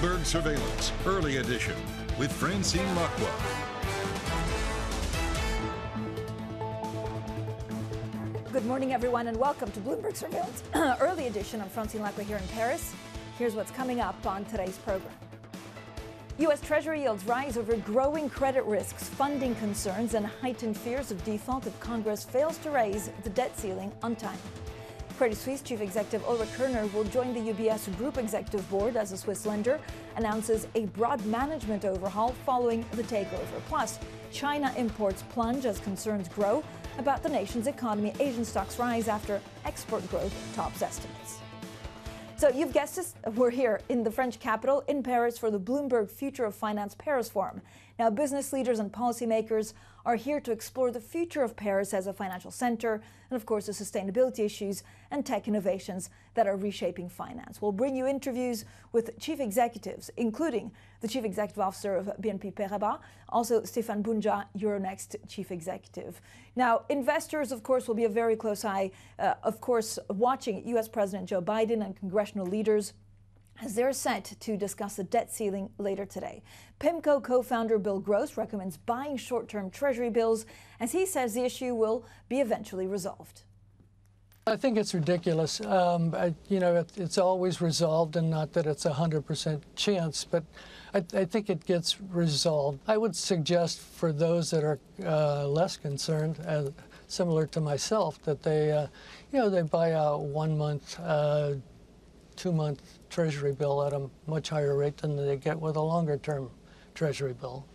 Bloomberg Surveillance, Early Edition, with Francine Lacqua. Good morning, everyone, and welcome to Bloomberg Surveillance Early Edition. I'm Francine Lacqua here in Paris. Here's what's coming up on today's program. U.S. Treasury yields rise over growing credit risks, funding concerns, and heightened fears of default if Congress fails to raise the debt ceiling on time. Credit Suisse Chief Executive Ulrich Körner will join the UBS Group Executive Board as a Swiss lender, announces a broad management overhaul following the takeover. Plus, China imports plunge as concerns grow about the nation's economy. Asian stocks rise after export growth tops estimates. So you've guessed us, we're here in the French capital, in Paris, for the Bloomberg Future of Finance Paris Forum. Now, business leaders and policymakers are here to explore the future of Paris as a financial center, and of course, the sustainability issues and tech innovations that are reshaping finance. We'll bring you interviews with chief executives, including the chief executive officer of BNP Paribas, also Stéphane Boujnah, Euronext chief executive. Now, investors, of course, will be a very close eye, uh, of course, watching U.S. President Joe Biden and congressional leaders as they're set to discuss the debt ceiling later today. PIMCO co founder Bill Gross recommends buying short term Treasury bills as he says the issue will be eventually resolved. I think it's ridiculous. Um, I, you know, it, it's always resolved, and not that it's a 100% chance, but I, I, think it gets resolved. I would suggest for those that are uh, less concerned, uh, similar to myself, that they, uh, you know, they buy a one month, uh, two month Treasury bill at a much higher rate than they get with a longer term Treasury bill.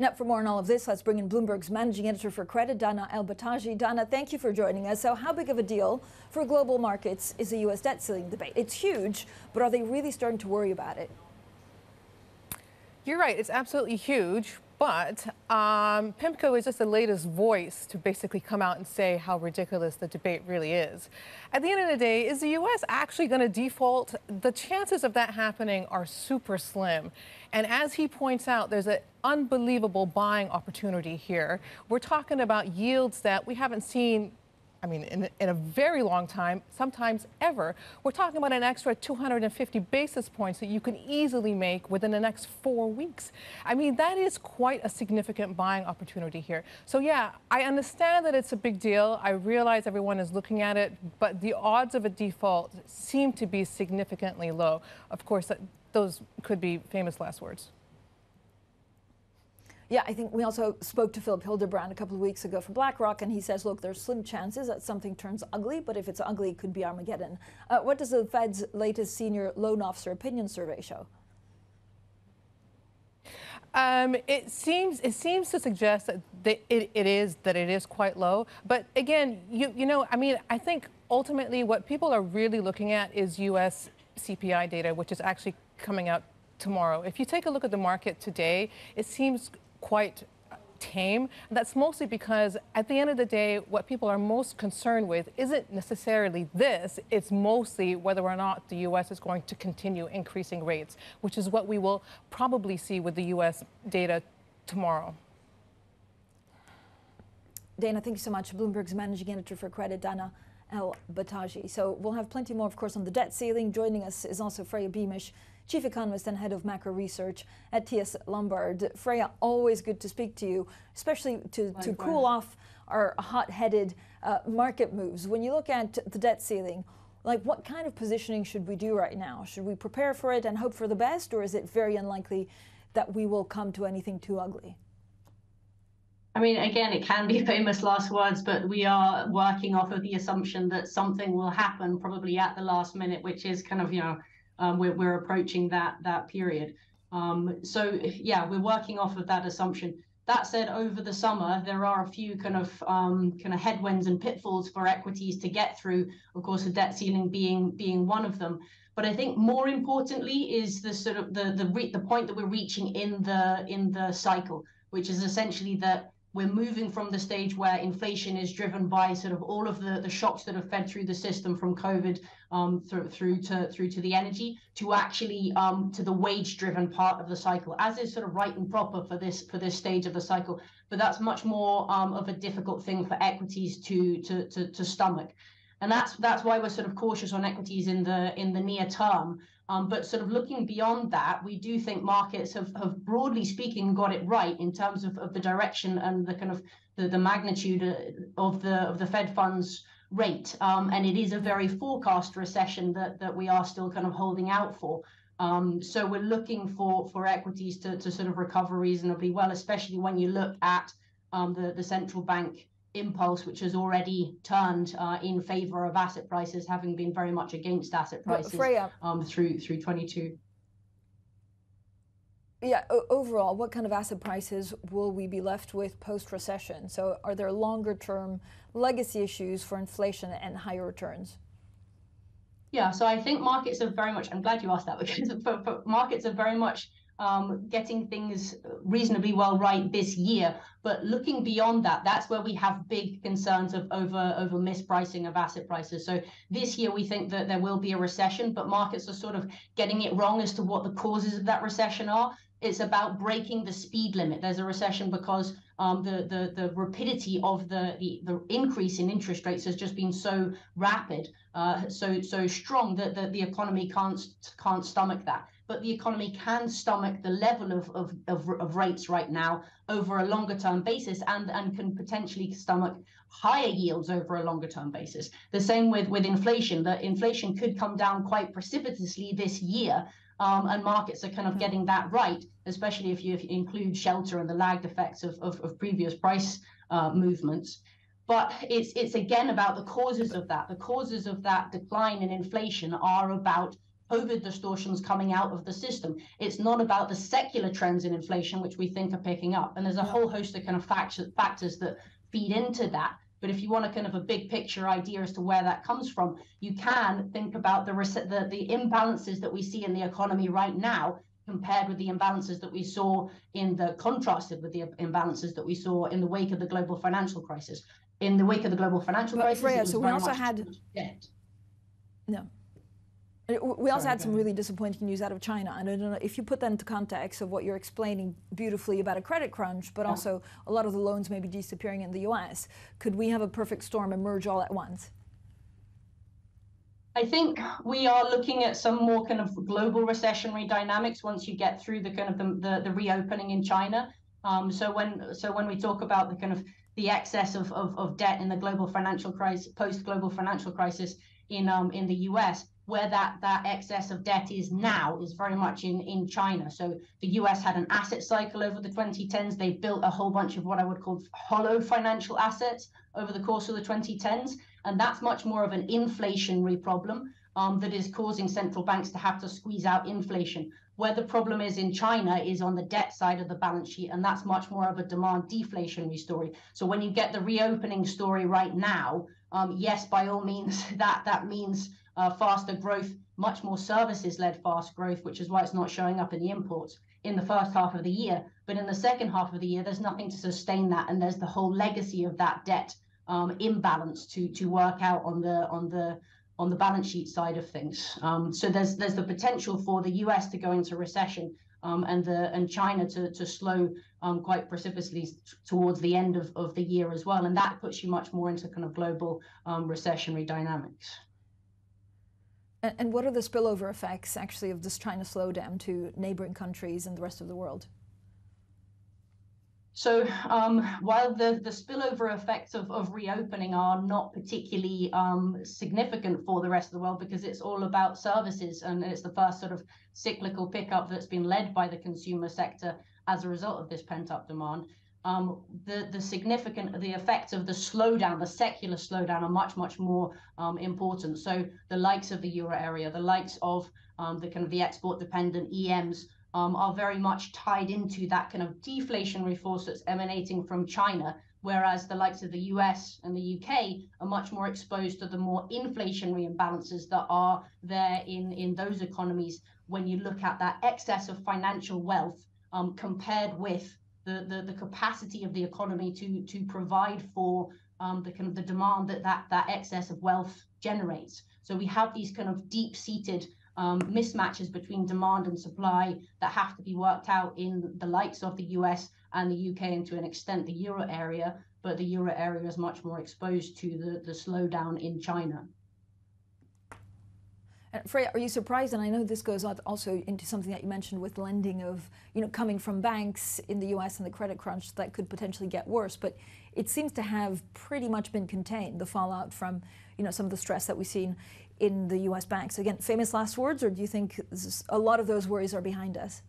Now, for more on all of this, let's bring in Bloomberg's managing editor for credit, Dana El-Baltaji. Dana, thank you for joining us. So, how big of a deal for global markets is the U.S. debt ceiling debate? It's huge, but are they really starting to worry about it? You're right. It's absolutely huge. But um, PIMCO is just the latest voice to basically come out and say how ridiculous the debate really is. At the end of the day, is the U.S. actually going to default? The chances of that happening are super slim. And as he points out, there's an unbelievable buying opportunity here. We're talking about yields that we haven't seen I mean, in, in, a very long time, sometimes ever. We're talking about an extra 250 basis points that you can easily make within the next four weeks. I mean, that is quite a significant buying opportunity here. So, yeah, I understand that it's a big deal. I realize everyone is looking at it, but the odds of a default seem to be significantly low. Of course, those could be famous last words. Yeah, I think we also spoke to Philipp Hildebrand a couple of weeks ago from BlackRock, and he says, look, there's slim chances that something turns ugly, but if it's ugly, it could be Armageddon. Uh, what does the Fed's latest senior loan officer opinion survey show? Um, it seems it seems to suggest that it, it is that it is quite low. But again, you you know, I mean, I think ultimately what people are really looking at is U.S. CPI data, which is actually coming out tomorrow. If you take a look at the market today, it seems quite tame. That's mostly because at the end of the day, what people are most concerned with isn't necessarily this, it's mostly whether or not the U.S. is going to continue increasing rates, which is what we will probably see with the U.S. data tomorrow. Dana, thank you so much. Bloomberg's managing editor for credit, Dana El-Baltaji. So we'll have plenty more, of course, on the debt ceiling. Joining us is also Freya Beamish, Chief Economist and Head of Macro Research at TS Lombard. Freya, always good to speak to you, especially to, to cool off our hot-headed uh, market moves. When you look at the debt ceiling, like what kind of positioning should we do right now? Should we prepare for it and hope for the best, or is it very unlikely that we will come to anything too ugly? I mean, again, it can be famous last words, but we are working off of the assumption that something will happen probably at the last minute, which is kind of, you know, um, we're, we're approaching that that period. Um, so yeah, we're working off of that assumption. That said, over the summer there are a few kind of um, kind of headwinds and pitfalls for equities to get through. Of course, the debt ceiling being being one of them. But I think more importantly is the sort of the the re- the point that we're reaching in the in the cycle, which is essentially that we're moving from the stage where inflation is driven by sort of all of the, the shocks that have fed through the system from COVID um, through, through to through to the energy to actually um, to the wage driven part of the cycle, as is sort of right and proper for this for this stage of the cycle. But that's much more um, of a difficult thing for equities to to to, to stomach. and that's that's why we're sort of cautious on equities in the in the near term. Um, but sort of looking beyond that, we do think markets have, have broadly speaking got it right in terms of, of the direction and the kind of the, the magnitude uh, of the of the Fed funds rate. Um, and it is a very forecast recession that that we are still kind of holding out for. Um, so we're looking for for equities to, to sort of recover reasonably well, especially when you look at um, the the central bank impulse, which has already turned uh, in favor of asset prices, having been very much against asset prices Freya, um, through through 22. Yeah, overall, what kind of asset prices will we be left with post recession? So, are there longer term legacy issues for inflation and higher returns? Yeah, so I think markets are very much. I'm glad you asked that because for, for markets are very much um, getting things reasonably well right this year. But looking beyond that, that's where we have big concerns of over over mispricing of asset prices. So this year we think that there will be a recession, but markets are sort of getting it wrong as to what the causes of that recession are. It's about breaking the speed limit. There's a recession because um, the, the the rapidity of the, the the increase in interest rates has just been so rapid, uh, so so strong that the, the economy can't can't stomach that but the economy can stomach the level of, of, of, of, rates right now over a longer term basis and, and can potentially stomach higher yields over a longer term basis. The same with, with inflation, that inflation could come down quite precipitously this year. Um, and markets are kind of getting that right, especially if you, if you include shelter and the lagged effects of, of, of previous price uh, movements but it's it's again about the causes of that. The causes of that decline in inflation are about COVID distortions coming out of the system. It's not about the secular trends in inflation, which we think are picking up. And there's a whole host of kind of factors that feed into that. But if you want a kind of a big picture idea as to where that comes from, you can think about the, the, the imbalances that we see in the economy right now compared with the imbalances that we saw in the contrasted with the imbalances that we saw in the wake of the global financial crisis. In the wake of the global financial but crisis, Freya, so we also had debt. No, we also Sorry, had some really disappointing news out of China. And I don't know if you put that into context of what you're explaining beautifully about a credit crunch, but yeah. also a lot of the loans may be disappearing in the US. Could we have a perfect storm emerge all at once? I think we are looking at some more kind of global recessionary dynamics once you get through the kind of the, the, the reopening in China. Um, so when so when we talk about the kind of the excess of, of, of debt in the global financial crisis, post global financial crisis in um, in the US, where that, that excess of debt is now is very much in, in China. So the US had an asset cycle over the 2010s. They built a whole bunch of what I would call hollow financial assets over the course of the 2010s. And that's much more of an inflationary problem um, that is causing central banks to have to squeeze out inflation. Where the problem is in China is on the debt side of the balance sheet, and that's much more of a demand deflationary story. So when you get the reopening story right now, um, yes, by all means, that that means uh, faster growth, much more services-led fast growth, which is why it's not showing up in the imports in the first half of the year. But in the second half of the year, there's nothing to sustain that, and there's the whole legacy of that debt um, imbalance to to work out on the on the on the balance sheet side of things. Um, so there's there's the potential for the U.S. to go into recession um, and the and China to to slow um, quite precipitously towards the end of, of the year as well, and that puts you much more into kind of global um, recessionary dynamics. And, and what are the spillover effects actually of this China slowdown to neighboring countries and the rest of the world? So um, while the, the spillover effects of, of reopening are not particularly um, significant for the rest of the world because it's all about services and it's the first sort of cyclical pickup that's been led by the consumer sector as a result of this pent up demand, um, the the significant the effects of the slowdown, the secular slowdown, are much much more um, important. So the likes of the euro area, the likes of um, the kind of the export dependent EMs um, are very much tied into that kind of deflationary force that's emanating from China. Whereas the likes of the US and the UK are much more exposed to the more inflationary imbalances that are there in, in those economies when you look at that excess of financial wealth um, compared with the, the, the capacity of the economy to to provide for um, the kind of the demand that, that that excess of wealth generates. So we have these kind of deep-seated um, mismatches between demand and supply that have to be worked out in the likes of the US and the UK and to an extent the euro area. but the euro area is much more exposed to the, the slowdown in China. And Freya, are you surprised? And I know this goes also into something that you mentioned with lending of, you know, coming from banks in the U.S. and the credit crunch that could potentially get worse. But it seems to have pretty much been contained, the fallout from, you know, some of the stress that we've seen in the U.S. banks. Again, famous last words, or do you think a lot of those worries are behind us?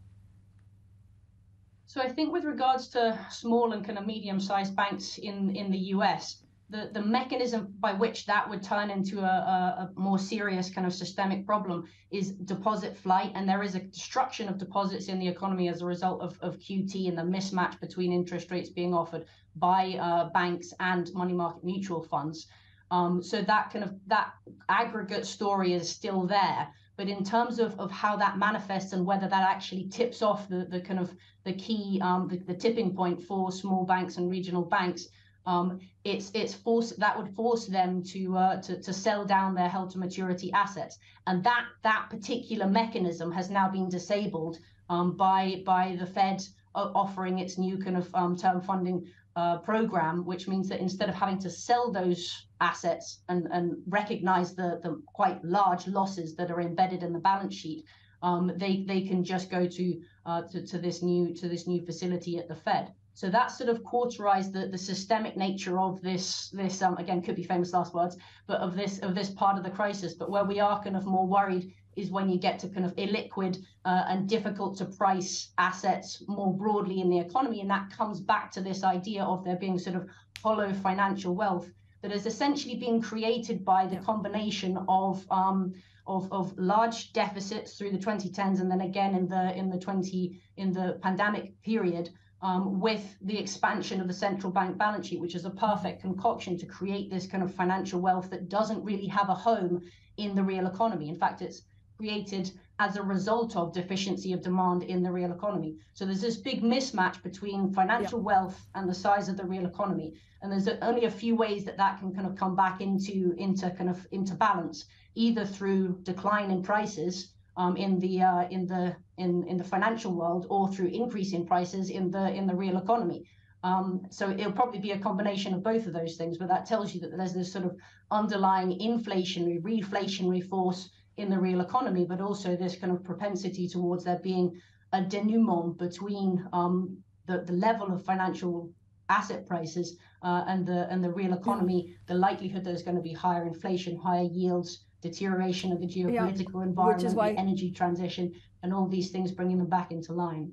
So I think with regards to small and kind of medium-sized banks in in the U.S the, the mechanism by which that would turn into a, a, a, more serious kind of systemic problem is deposit flight. And there is a destruction of deposits in the economy as a result of, of QT and the mismatch between interest rates being offered by uh, banks and money market mutual funds. Um, so that kind of that aggregate story is still there. But in terms of, of how that manifests and whether that actually tips off the, the kind of the key um, the, the tipping point for small banks and regional banks, um, it's it's force that would force them to, uh, to to sell down their held to maturity assets, and that that particular mechanism has now been disabled um, by by the Fed offering its new kind of um, term funding uh, program, which means that instead of having to sell those assets and and recognize the the quite large losses that are embedded in the balance sheet, um, they they can just go to, uh, to to this new to this new facility at the Fed. So that sort of cauterized the, the systemic nature of this this um, again could be famous last words, but of this of this part of the crisis. But where we are kind of more worried is when you get to kind of illiquid uh, and difficult to price assets more broadly in the economy, and that comes back to this idea of there being sort of hollow financial wealth that has essentially been created by the combination of um, of, of large deficits through the 2010s and then again in the in the 20 in the pandemic period um, with the expansion of the central bank balance sheet, which is a perfect concoction to create this kind of financial wealth that doesn't really have a home in the real economy. In fact, it's created as a result of deficiency of demand in the real economy. So there's this big mismatch between financial wealth and the size of the real economy. And there's only a few ways that that can kind of come back into into kind of into balance, either through decline in prices um, in the uh, in the in, in the financial world or through increase in prices in the in the real economy. Um, so it'll probably be a combination of both of those things, but that tells you that there's this sort of underlying inflationary, reflationary force in the real economy, but also this kind of propensity towards there being a denouement between um, the, the level of financial asset prices uh, and the and the real economy, the likelihood there's going to be higher inflation, higher yields, deterioration of the geopolitical yeah, environment, why... the energy transition, and all these things bringing them back into line.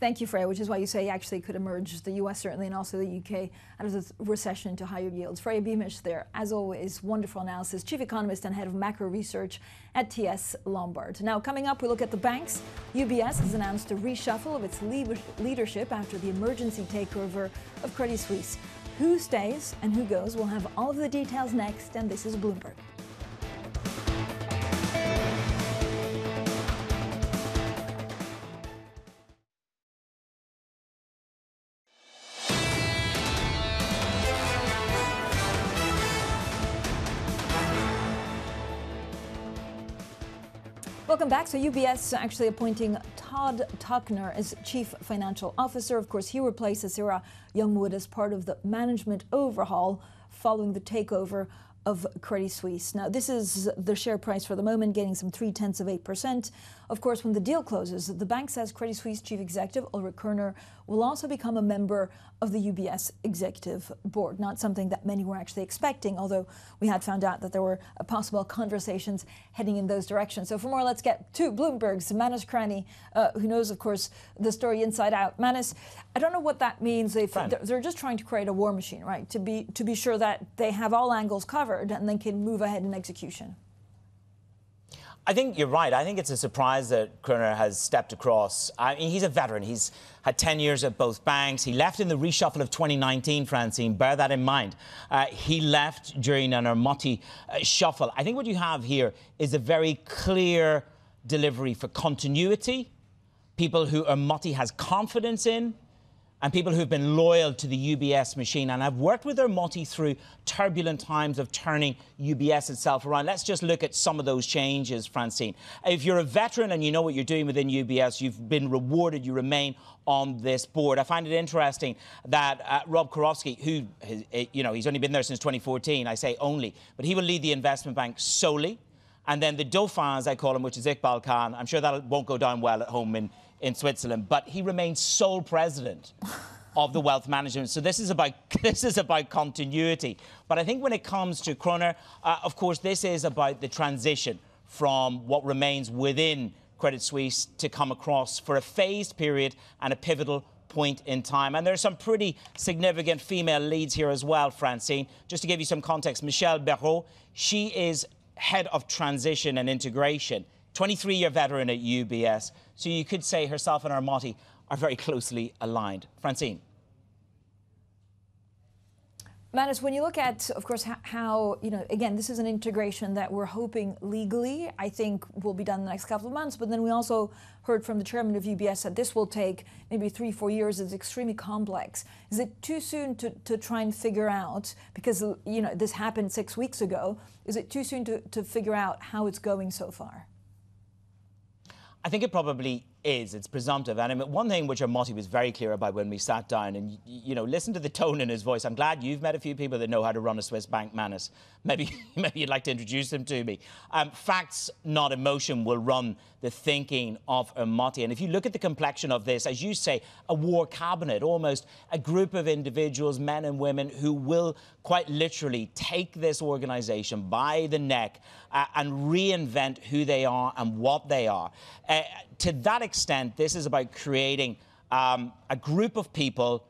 Thank you, Freya, which is why you say actually could emerge, the US certainly, and also the UK, out of the recession into higher yields. Freya Beamish there, as always, wonderful analysis, chief economist and head of macro research at TS Lombard. Now, coming up, we look at the banks. UBS has announced a reshuffle of its leadership after the emergency takeover of Credit Suisse. Who stays and who goes? We'll have all of the details next, and this is Bloomberg. Welcome back. So UBS actually appointing Todd Tuckner as Chief Financial Officer. Of course, he replaces Sarah Youngwood as part of the management overhaul following the takeover of Credit Suisse. Now, this is the share price for the moment, gaining some three tenths of 8%. Of course, when the deal closes, the bank says Credit Suisse chief executive Ulrich Körner will also become a member of the UBS executive board. Not something that many were actually expecting, although we had found out that there were possible conversations heading in those directions. So, for more, let's get to Bloomberg's Manus Cranny, uh, who knows, of course, the story inside out. Manus, I don't know what that means. If they're just trying to create a war machine, right? To be to be sure that they have all angles covered and then can move ahead in execution. I think you're right. I think it's a surprise that Körner has stepped across. I mean, he's a veteran. He's had 10 years at both banks. He left in the reshuffle of 2019, Francine. Bear that in mind. Uh, he left during an Ermotti uh, shuffle. I think what you have here is a very clear delivery for continuity, people who Ermotti has confidence in, and people who've been loyal to the UBS machine. And I've worked with Ermotti through turbulent times of turning UBS itself around. Let's just look at some of those changes, Francine. If you're a veteran and you know what you're doing within UBS, you've been rewarded, you remain on this board. I find it interesting that uh, Rob Karofsky, who, has, eh, you know, he's only been there since 2014, I say only, but he will lead the investment bank solely. And then the Dauphin, as I call him, which is Iqbal Khan, I'm sure that won't go down well at home in, in Switzerland, but he remains sole president of the wealth management. So this is about this is about continuity. But I think when it comes to Körner, uh, of course, this is about the transition from what remains within Credit Suisse to come across for a phased period and a pivotal point in time. And there are some pretty significant female leads here as well, Francine. Just to give you some context, Michelle Bereaux, she is head of transition and integration 23 year veteran at UBS. So you could say herself and Ermotti are very closely aligned. Francine. Manus, when you look at, of course, how, how, you know, again, this is an integration that we're hoping legally, I think, will be done in the next couple of months. But then we also heard from the chairman of UBS that this will take maybe three, four years. It's extremely complex. Is it too soon to, to try and figure out, because, you know, this happened six weeks ago, is it too soon to, to figure out how it's going so far? I think it probably is. It's presumptive. And I mean, one thing which Ermotti was very clear about when we sat down, and you know, listen to the tone in his voice. I'm glad you've met a few people that know how to run a Swiss bank, Manus. Maybe, maybe you'd like to introduce them to me. Um, facts, not emotion, will run the thinking of Ermotti. And if you look at the complexion of this, as you say, a war cabinet, almost a group of individuals, men and women, who will quite literally take this organization by the neck uh, and reinvent who they are and what they are. Uh, to that extent, this is about creating um, a group of people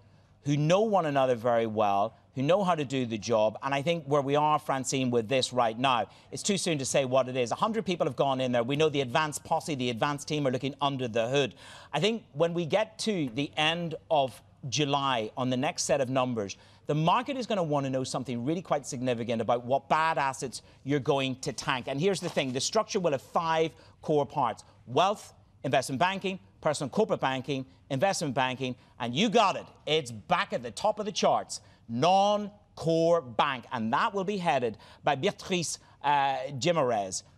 who know one another very well, who know how to do the job. And I think where we are, Francine, with this right now, it's too soon to say what it is. 100 people have gone in there. We know the advanced posse, the advanced team are looking under the hood. I think when we get to the end of July on the next set of numbers, the market is going to want to know something really quite significant about what bad assets you're going to tank. And here's the thing the structure will have five core parts wealth, investment banking, personal corporate banking, investment banking, and you got it. It's back at the top of the charts. Non core bank, and that will be headed by Beatrice uh,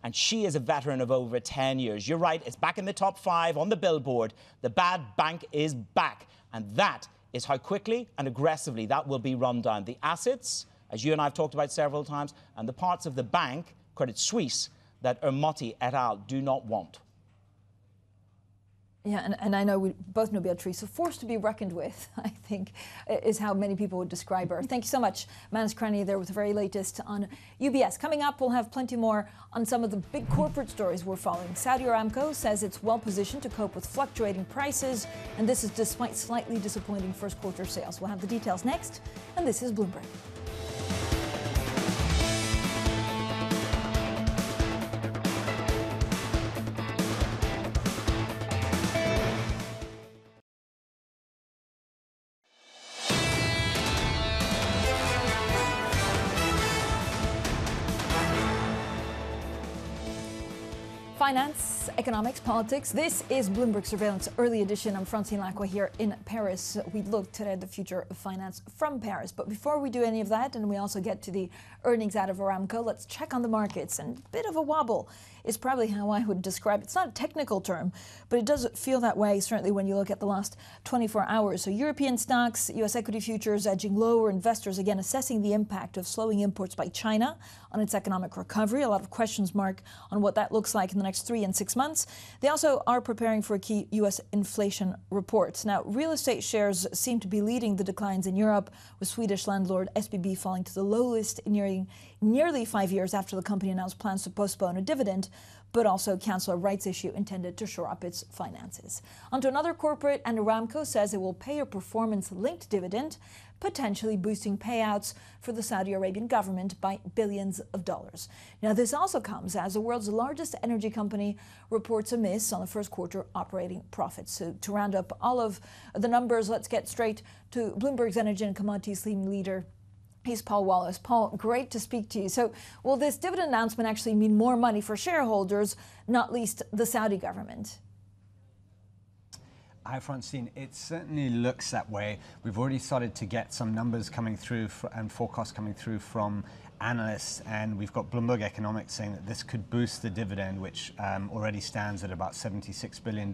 and she is a veteran of over 10 years. You're right, it's back in the top five on the billboard. The bad bank is back, and that is how quickly and aggressively that will be run down. The assets, as you and I have talked about several times, and the parts of the bank, Credit Suisse, that Ermotti et al. do not want. Yeah, and, and I know we both know Beatrice, a force to be reckoned with, I think, is how many people would describe her. Thank you so much, Manus Cranny, there with the very latest on UBS. Coming up, we'll have plenty more on some of the big corporate stories we're following. Saudi Aramco says it's well positioned to cope with fluctuating prices, and this is despite slightly disappointing first quarter sales. We'll have the details next, and this is Bloomberg. Economics, politics. This is Bloomberg Surveillance Early Edition. I'm Francine Lacqua here in Paris. We look today at the future of finance from Paris. But before we do any of that, and we also get to the earnings out of Aramco, let's check on the markets. And a bit of a wobble is probably how I would describe it. It's not a technical term, but it does feel that way, certainly when you look at the last 24 hours. So European stocks, US equity futures edging lower, investors again assessing the impact of slowing imports by China on its economic recovery. A lot of questions mark on what that looks like in the next three and six months. They also are preparing for a key US inflation report. Now, real estate shares seem to be leading the declines in Europe, with Swedish landlord SBB falling to the lowest in nearly, nearly five years after the company announced plans to postpone a dividend but also cancel a rights issue intended to shore up its finances. Onto another corporate, and Aramco says it will pay a performance linked dividend, potentially boosting payouts for the Saudi Arabian government by billions of dollars. Now, this also comes as the world's largest energy company reports a miss on the first quarter operating profits. So, to round up all of the numbers, let's get straight to Bloomberg's energy and commodities team leader, He's Paul Wallace. Paul, great to speak to you. So, will this dividend announcement actually mean more money for shareholders, not least the Saudi government? Hi, Francine. It certainly looks that way. We've already started to get some numbers coming through and forecasts coming through from analysts, and we've got Bloomberg Economics saying that this could boost the dividend, which um, already stands at about $76 billion,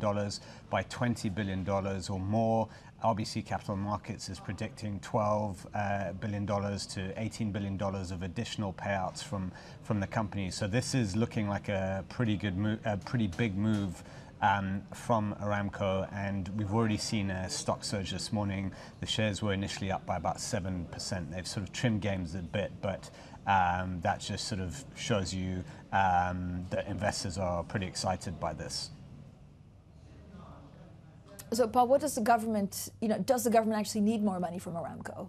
by $20 billion or more. RBC Capital Markets is predicting $12 uh, to $18 billion of additional payouts from, from the company. So this is looking like a pretty good, move, a pretty big move um, from Aramco, and we've already seen a stock surge this morning. The shares were initially up by about 7%. They've sort of trimmed gains a bit, but um, that just sort of shows you um, that investors are pretty excited by this. So, Paul, what does the government, you know, does the government actually need more money from Aramco?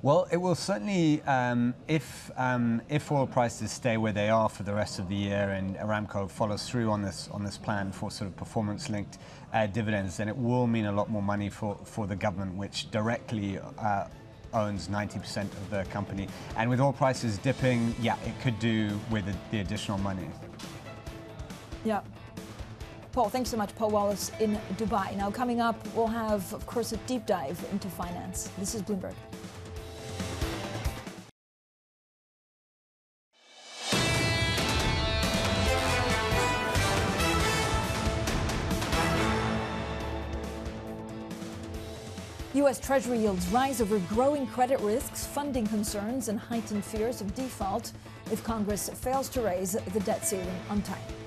Well, it will certainly, um, if um, if oil prices stay where they are for the rest of the year, and Aramco follows through on this on this plan for sort of performance-linked uh, dividends, then it will mean a lot more money for for the government, which directly. Uh, owns 90% of the company. And with oil prices dipping, yeah, it could do with the, the additional money. Yeah. Paul, thanks so much. Paul Wallace in Dubai. Now, coming up, we'll have, of course, a deep dive into finance. This is Bloomberg. U.S. Treasury yields rise over growing credit risks, funding concerns, and heightened fears of default if Congress fails to raise the debt ceiling on time.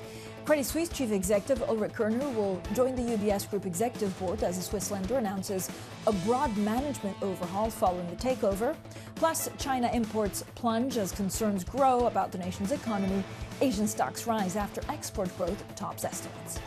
Credit Suisse chief executive Ulrich Körner will join the UBS Group executive board as the Swiss lender announces a broad management overhaul following the takeover. Plus, China imports plunge as concerns grow about the nation's economy. Asian stocks rise after export growth tops estimates.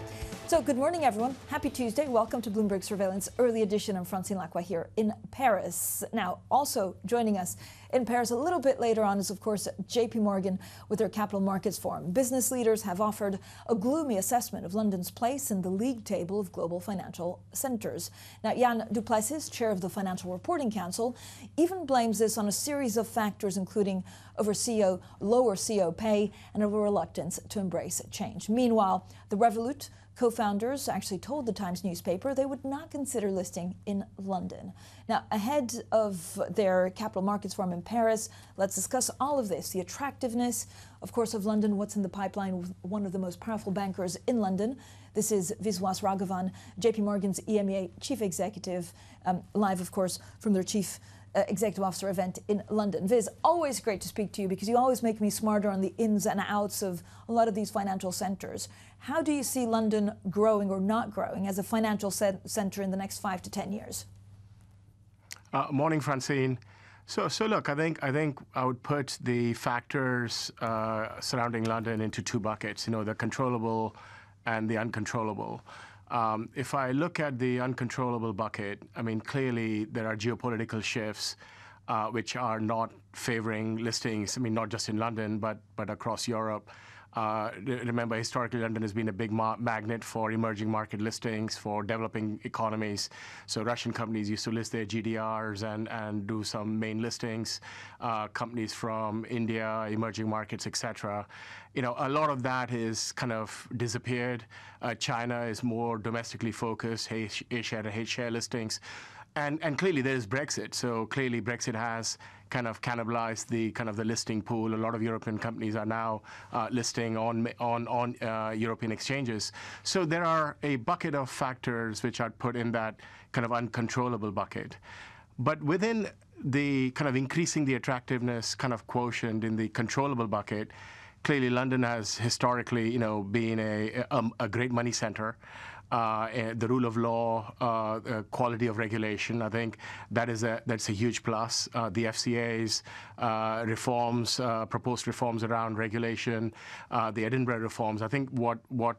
So, good morning, everyone. Happy Tuesday. Welcome to Bloomberg Surveillance Early Edition. I'm Francine Lacqua here in Paris. Now, also joining us in Paris a little bit later on is, of course, JP Morgan with their Capital Markets Forum. Business leaders have offered a gloomy assessment of London's place in the league table of global financial centres. Now, Jan du Plessis, chair of the Financial Reporting Council, even blames this on a series of factors, including over CEO, lower CEO pay and a reluctance to embrace change. Meanwhile, the Revolut Co founders actually told the Times newspaper they would not consider listing in London. Now, ahead of their capital markets forum in Paris, let's discuss all of this the attractiveness, of course, of London, what's in the pipeline with one of the most powerful bankers in London. This is Viswas Raghavan, JP Morgan's EMEA chief executive, um, live, of course, from their chief uh, executive officer event in London. Viz, always great to speak to you because you always make me smarter on the ins and outs of a lot of these financial centers. How do you see London growing or not growing as a financial center in the next five to 10 years? Uh, morning, Francine. So, so look, I think I think I would put the factors uh, surrounding London into two buckets. You know, the controllable and the uncontrollable. Um, if I look at the uncontrollable bucket, I mean, clearly there are geopolitical shifts uh, which are not favoring listings. I mean, not just in London, but but across Europe. Uh, remember, historically, London has been a big ma magnet for emerging market listings for developing economies. So Russian companies used to list their GDRs and, and do some main listings. Uh, companies from India, emerging markets, etc. You know, a lot of that is kind of disappeared. Uh, China is more domestically focused, A share to H share listings. And, and clearly there's Brexit. So clearly Brexit has kind of cannibalized the kind of the listing pool. A lot of European companies are now uh, listing on on on uh, European exchanges. So there are a bucket of factors which are put in that kind of uncontrollable bucket. But within the kind of increasing the attractiveness kind of quotient in the controllable bucket, clearly London has historically, you know, been a, a, a great money center the rule of law, uh, quality of regulation. I think that is a that's a huge plus. Uh, the FCA's uh, reforms, uh, proposed reforms around regulation, uh, the Edinburgh reforms. I think what what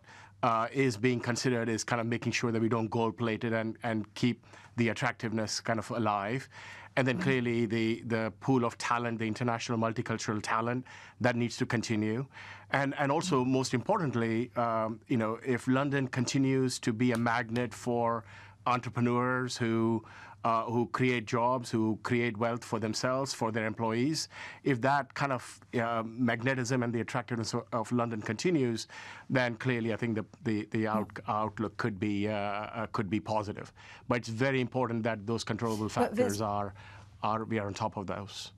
is being considered is kind of making sure that we don't gold plate it and and keep the attractiveness kind of alive. And then clearly the, the pool of talent, the international multicultural talent, that needs to continue. And, and also, most importantly, um, you know, if London continues to be a magnet for entrepreneurs who uh, who create jobs, who create wealth for themselves, for their employees. If that kind of uh, magnetism and the attractiveness of, of, London continues, then clearly I think the the, the out, outlook could be uh, uh, could be positive. But it's very important that those controllable factors are are we are on top of those.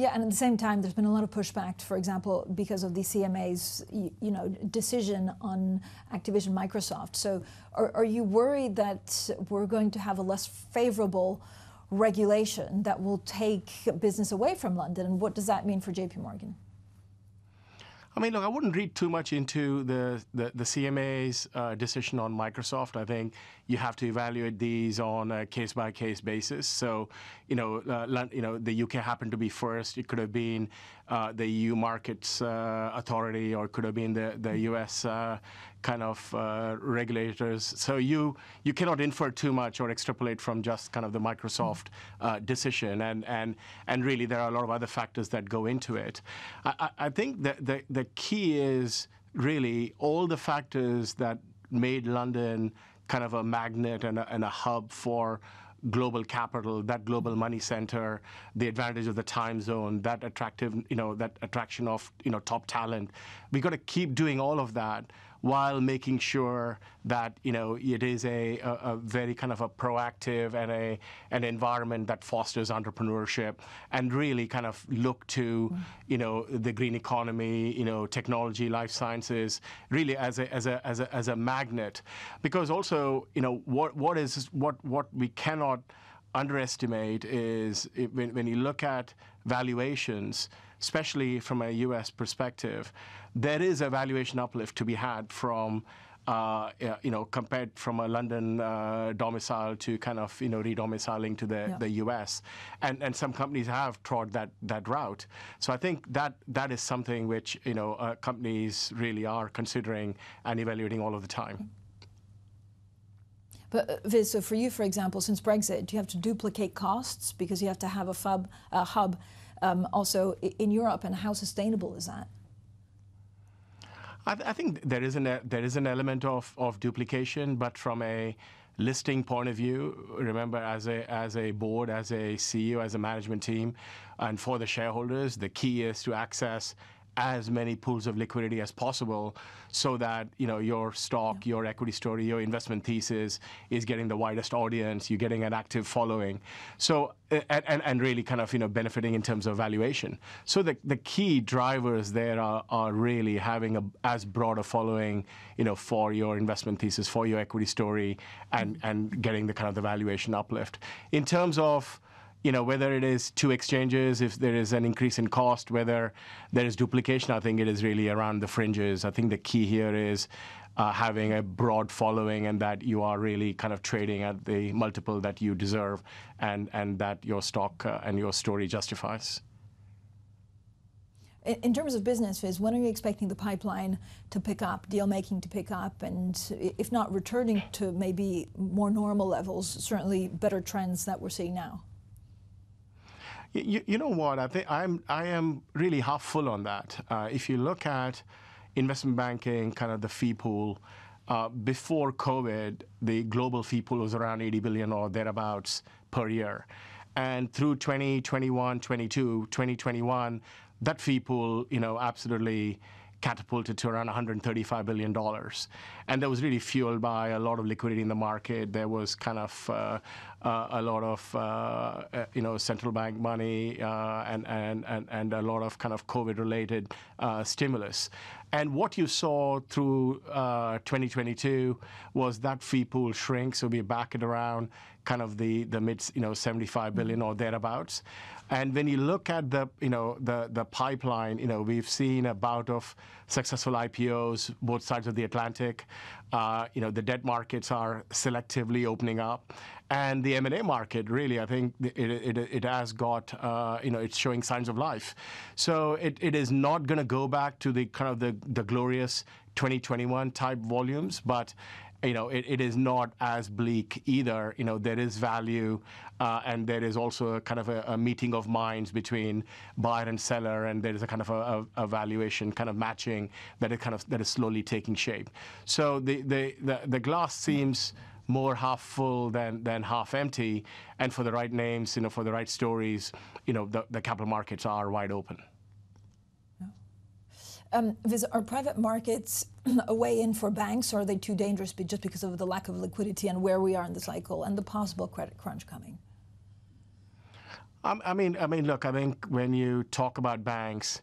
Yeah, and at the same time, there's been a lot of pushback, for example, because of the CMA's, you, you know, decision on Activision Microsoft. So, are, are, you worried that we're going to have a less favorable regulation that will take business away from London? And what does that mean for JP Morgan? I mean, look, I wouldn't read too much into the, the, the CMA's uh, decision on Microsoft. I think you have to evaluate these on a case by case basis. So, you know, uh, you know, the UK happened to be first. It could have been uh, the EU Markets uh, Authority, or could have been the the US uh, kind of uh, regulators. So you you cannot infer too much or extrapolate from just kind of the Microsoft uh, decision. And and and really, there are a lot of other factors that go into it. I, I think that the the key is really all the factors that made London kind of a magnet and a, and a hub for global capital, that global money center, the advantage of the time zone, that attractive, you know, that attraction of, you know, top talent. We got to keep doing all of that while making sure that you know it is a, a, a, very kind of a proactive and a an environment that fosters entrepreneurship and really kind of look to you know the green economy, you know technology, life sciences, really as a as a as a, as a magnet, because also you know what what is what what we cannot underestimate is eh, when, when you look at valuations, especially from a U.S. perspective there is a valuation uplift to be had from uh, you know, compared from a London uh, domicile to kind of, you know, redomiciling to the, yeah. the US. And, and some companies have trod that, that route. So I think that that is something which, you know, uh, companies really are considering and evaluating all of the time. But uh, Viz, so for you, for example, since Brexit, do you have to duplicate costs because you have to have a, fub, a hub um, also in Europe, and how sustainable is that? I, th- I, think there is an there is an element of, of duplication, but from a listing point of view, remember as a as a board, as a CEO, as a management team, and for the shareholders, the key is to access as many pools of liquidity as possible so that you know your stock your equity story your investment thesis is getting the widest audience you're getting an active following. So and, and, and really kind of you know benefiting in terms of valuation. So the, the key drivers there are, are really having a as broad a following you know for your investment thesis for your equity story and mm-hmm. and getting the kind of the valuation uplift. In terms of you know, whether it is two exchanges, if there is an increase in cost, whether there is duplication, I think it is really around the fringes. I think the key here is uh, having a broad following and that you are really kind of trading at the multiple that you deserve and, and that your stock uh, and your story justifies. In terms of business, when are you expecting the pipeline to pick up, deal making to pick up, and if not returning to maybe more normal levels, certainly better trends that we're seeing now? You, you know what? I think I'm I am really half full on that. Uh, if you look at investment banking, kind of the fee pool. Uh, before COVID, the global fee pool was around 80 billion or thereabouts per year. And through 2021, 22, 2021, that fee pool, you know, absolutely catapulted to around $135 billion. And that was really fueled by a lot of liquidity in the market. There was kind of uh, a lot of, uh, uh you know, central bank money uh, and, and, and, and a lot of kind of COVID-related uh, stimulus. And what you saw through 2022 was that fee pool shrink, so we're back at around kind of the, the mid, you know, 75 billion or thereabouts. And when you look at the, you know, the, the pipeline, you know, we've seen a bout of successful IPOs both sides of the Atlantic. Uh, you know, the debt markets are selectively opening up. And the M&A market, really, I think it, it, it has got, uh, you know, it's showing signs of life. So it, it is not going to go back to the kind of the, the glorious 2021 type volumes, but you know, it, it is not as bleak either. You know, there is value, uh, and there is also a kind of a, a, meeting of minds between buyer and seller, and there is a kind of a, a, a, valuation kind of matching that is kind of that is slowly taking shape. So the the the, the glass seems more half full than, than half empty. And for the right names, you know, for the right stories, you know, the, the capital markets are wide open. Um, are private markets a way in for banks, or are they too dangerous just because of the lack of liquidity and where we are in the cycle and the possible credit crunch coming? Um, I mean, I mean, look, I think when you talk about banks,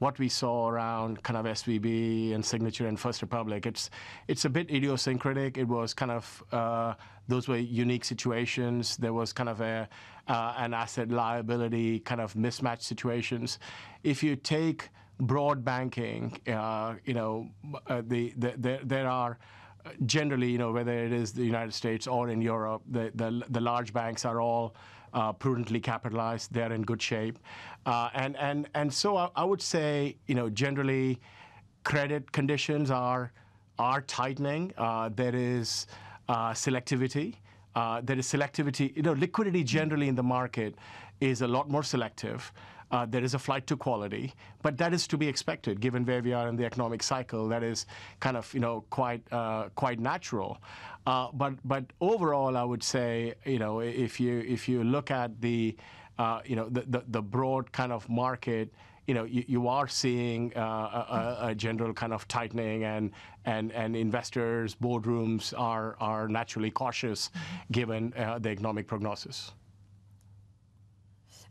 what we saw around kind of SVB and Signature and First Republic, it's it's a bit idiosyncratic. It was kind of uh, those were unique situations. There was kind of a uh, an asset liability kind of mismatch situations. If you take broad banking, uh, you know, uh, the, the, the, there are generally, you know, whether it is the United States or in Europe, the, the, the large banks are all uh, prudently capitalized. They're in good shape. Uh, and, and, and so I, I, would say, you know, generally credit conditions are, are tightening. Uh, there is uh, selectivity. there is selectivity. You know, liquidity generally in the market is a lot more selective. Uh, there is a flight to quality, but that is to be expected given where we are in the economic cycle. That is kind of you know quite uh, quite natural. Uh, but but overall, I would say you know if you if you look at the uh, you know the, the, the broad kind of market you know, you, you are seeing uh, a, a, general kind of tightening, and and and investors, boardrooms are are naturally cautious, given uh, the economic prognosis.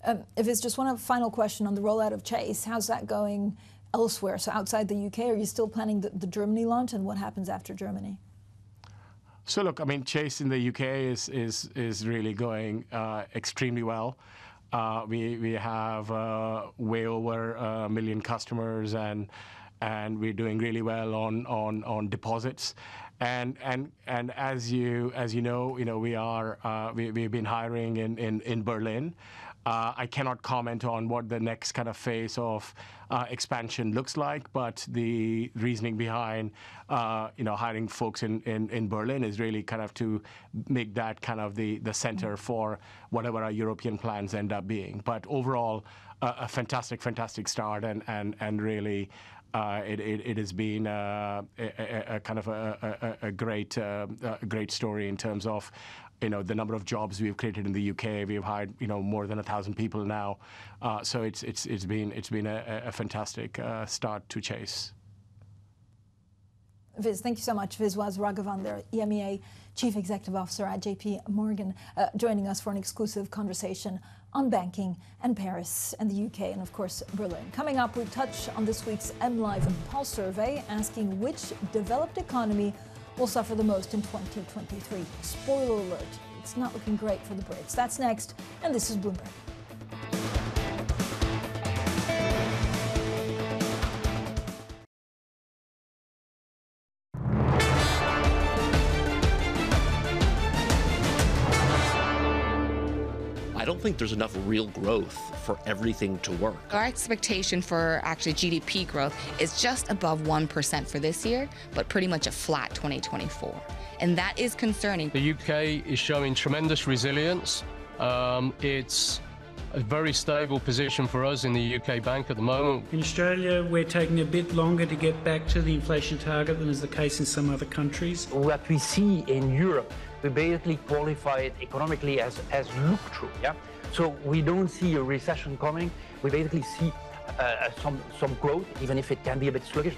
Um, if it's just one final question on the rollout of Chase, how's that going elsewhere? So outside the UK, are you still planning the, the Germany launch, and what happens after Germany? So look, I mean, Chase in the UK is is is really going uh, extremely well. Uh, we we have uh, way over a million customers, and and we're doing really well on on on deposits. And and and as you as you know, you know we are uh, we we've been hiring in in in Berlin. Uh, I cannot comment on what the next kind of phase of uh, expansion looks like, but the reasoning behind, uh, you know, hiring folks in, in, in Berlin is really kind of to make that kind of the, the center for whatever our European plans end up being. But overall, a fantastic, fantastic start and, and, and really uh, it, it, it, has been uh, a, a, a, kind of a, a great, uh, a great story in terms of you know the number of jobs we've created in the UK. We've hired you know more than a thousand people now, uh, so it's it's it's been it's been a, a fantastic uh, start to Chase. Vis, thank you so much. Viz Viswas Raghavendra, EMEA Chief Executive Officer at JP Morgan, uh, joining us for an exclusive conversation on banking and Paris and the UK and, of course, Berlin. Coming up, we touch on this week's MLIV Pulse survey asking which developed economy will suffer the most in 2023. Spoiler alert, it's not looking great for the Brits. That's next, and this is Bloomberg. Don't think there's enough real growth for everything to work. Our expectation for actually GDP growth is just above 1% for this year, but pretty much a flat 2024. And that is concerning. The UK is showing tremendous resilience. Um, it's a very stable position for us in the UK bank at the moment. In Australia, we're taking a bit longer to get back to the inflation target than is the case in some other countries. What we see in Europe we basically qualify it economically as, as look through. Yeah? So we don't see a recession coming. We basically see uh, uh, some, some growth, even if it can be a bit sluggish.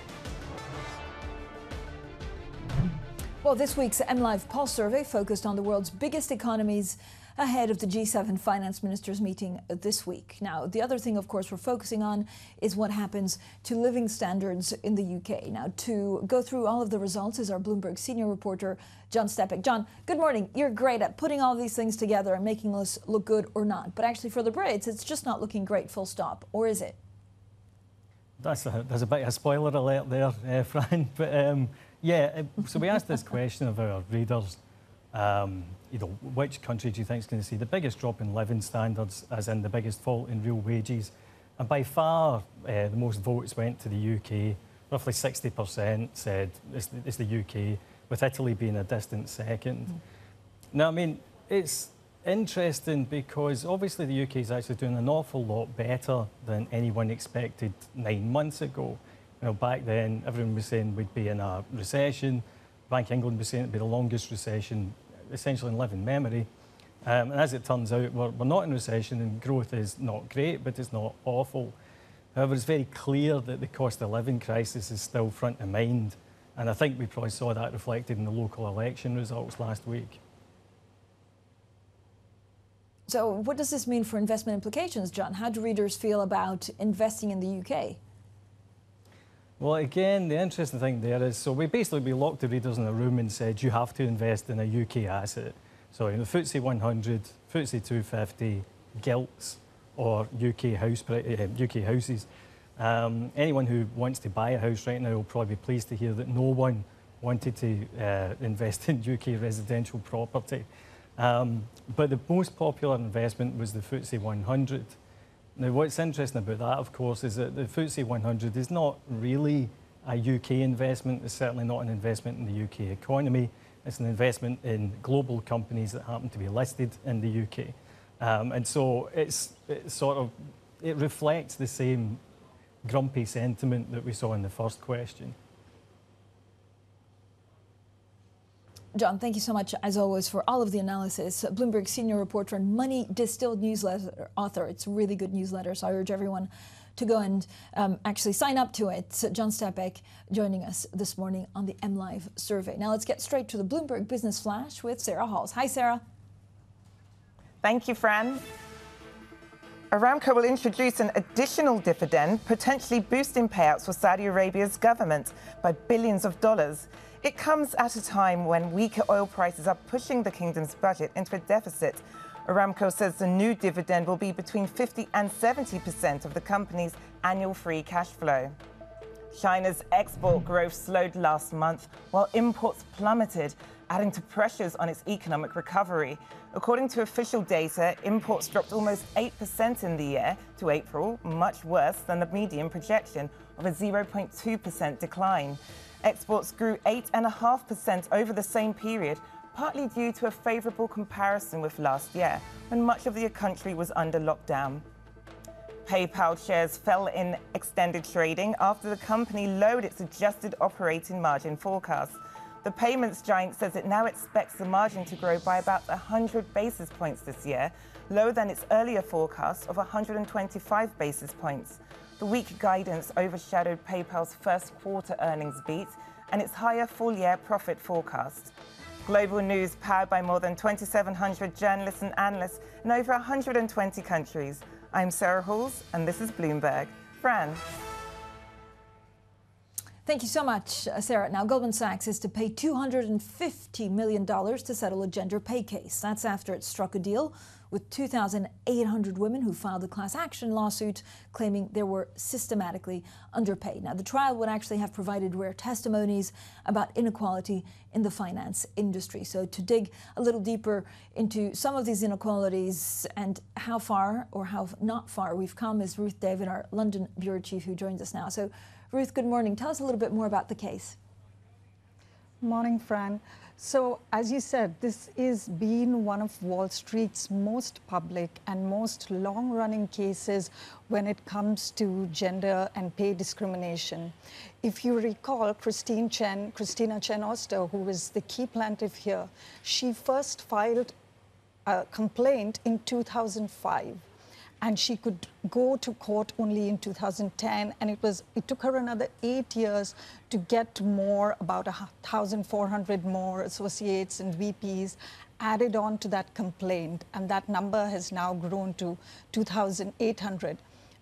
Well, this week's MLIV Pulse survey focused on the world's biggest economies ahead of the G7 finance ministers meeting this week. Now, the other thing, of course, we're focusing on is what happens to living standards in the UK. Now, to go through all of the results is our Bloomberg senior reporter, John Stepek. John, good morning. You're great at putting all these things together and making us look good or not. But actually, for the Brits, it's just not looking great, full stop. Or is it? That's a, there's a bit of a spoiler alert there, uh, Fran. But um, yeah, so we asked this question of our readers um, you know, which country do you think is going to see the biggest drop in living standards, as in the biggest fall in real wages? And by far, uh, the most votes went to the UK. Roughly 60% said it's the, it's the UK, with Italy being a distant second. Mm. Now, I mean, it's interesting because obviously the UK is actually doing an awful lot better than anyone expected nine months ago. You know, back then, everyone was saying we'd be in a recession. Bank of England was saying it'd be the longest recession essentially in living memory. Um, and as it turns out, we're, we're not in recession and growth is not great, but it's not awful. However, it's very clear that the cost of living crisis is still front of mind. And I think we probably saw that reflected in the local election results last week. So, what does this mean for investment implications, John? How do readers feel about investing in the UK? Well, again, the interesting thing there is so we basically we locked the readers in a room and said you have to invest in a UK asset. So, you know, FTSE 100, FTSE 250, gilts, or UK house UK uh, houses. Um, anyone who wants to buy a house right now will probably be pleased to hear that no one wanted to uh, invest in UK residential property. Um, but the most popular investment was the FTSE 100. Now, what's interesting about that, of course, is that the FTSE 100 is not really a UK investment. It's certainly not an investment in the UK economy. It's an investment in global companies that happen to be listed in the UK. Um, and so it's, it's sort of, it reflects the same grumpy sentiment that we saw in the first question. John, thank you so much, as always, for all of the analysis. Bloomberg senior reporter and Money Distilled newsletter author. It's a really good newsletter, so I urge everyone to go and um, actually sign up to it. John Stepek joining us this morning on the MLIV survey. Now let's get straight to the Bloomberg Business Flash with Sarah Halls. Hi, Sarah. Thank you, Fran. Aramco will introduce an additional dividend, potentially boosting payouts for Saudi Arabia's government by billions of dollars. It comes at a time when weaker oil prices are pushing the kingdom's budget into a deficit. Aramco says the new dividend will be between 50 and 70% of the company's annual free cash flow. China's export growth slowed last month while imports plummeted, adding to pressures on its economic recovery. According to official data, imports dropped almost 8% in the year to April, much worse than the median projection of a 0.2% decline. Exports grew 8.5% over the same period, partly due to a favourable comparison with last year, when much of the country was under lockdown. PayPal shares fell in extended trading after the company lowered its adjusted operating margin forecast. The payments giant says it now expects the margin to grow by about 100 basis points this year, lower than its earlier forecast of 125 basis points. The weak guidance overshadowed PayPal's first quarter earnings beat and its higher full year profit forecast. Global news powered by more than 2,700 journalists and analysts in over 120 countries. I'm Sarah Halls, and this is Bloomberg. Fran. Thank you so much, Sarah. Now, Goldman Sachs is to pay $250 million to settle a gender pay case. That's after it struck a deal with 2,800 women who filed a class action lawsuit claiming they were systematically underpaid. Now, the trial would actually have provided rare testimonies about inequality in the finance industry. So, to dig a little deeper into some of these inequalities and how far or how not far we've come is Ruth David, our London bureau chief, who joins us now. So, Ruth, good morning. Tell us a little bit more about the case. Morning, Fran. So, as you said, this is been one of Wall Street's most public and most long running cases when it comes to gender and pay discrimination. If you recall, Christine Chen, Cristina Chen-Oster, who was the key plaintiff here, she first filed a complaint in 2005 and she could go to court only in 2010 and it was it took her another eight years to get more about 1400 more associates and vps added on to that complaint and that number has now grown to 2800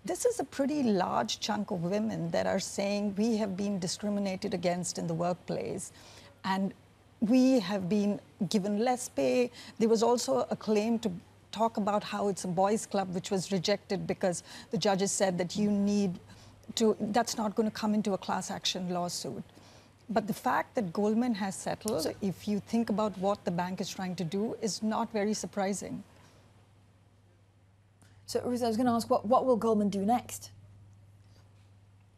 this is a pretty large chunk of women that are saying we have been discriminated against in the workplace and we have been given less pay. There was also a claim to talk about how it's a boys' club, which was rejected because the judges said that you need to, that's not going to come into a class action lawsuit. But the fact that Goldman has settled, so, if you think about what the bank is trying to do, is not very surprising. So, Ruth, I was going to ask, what, what will Goldman do next?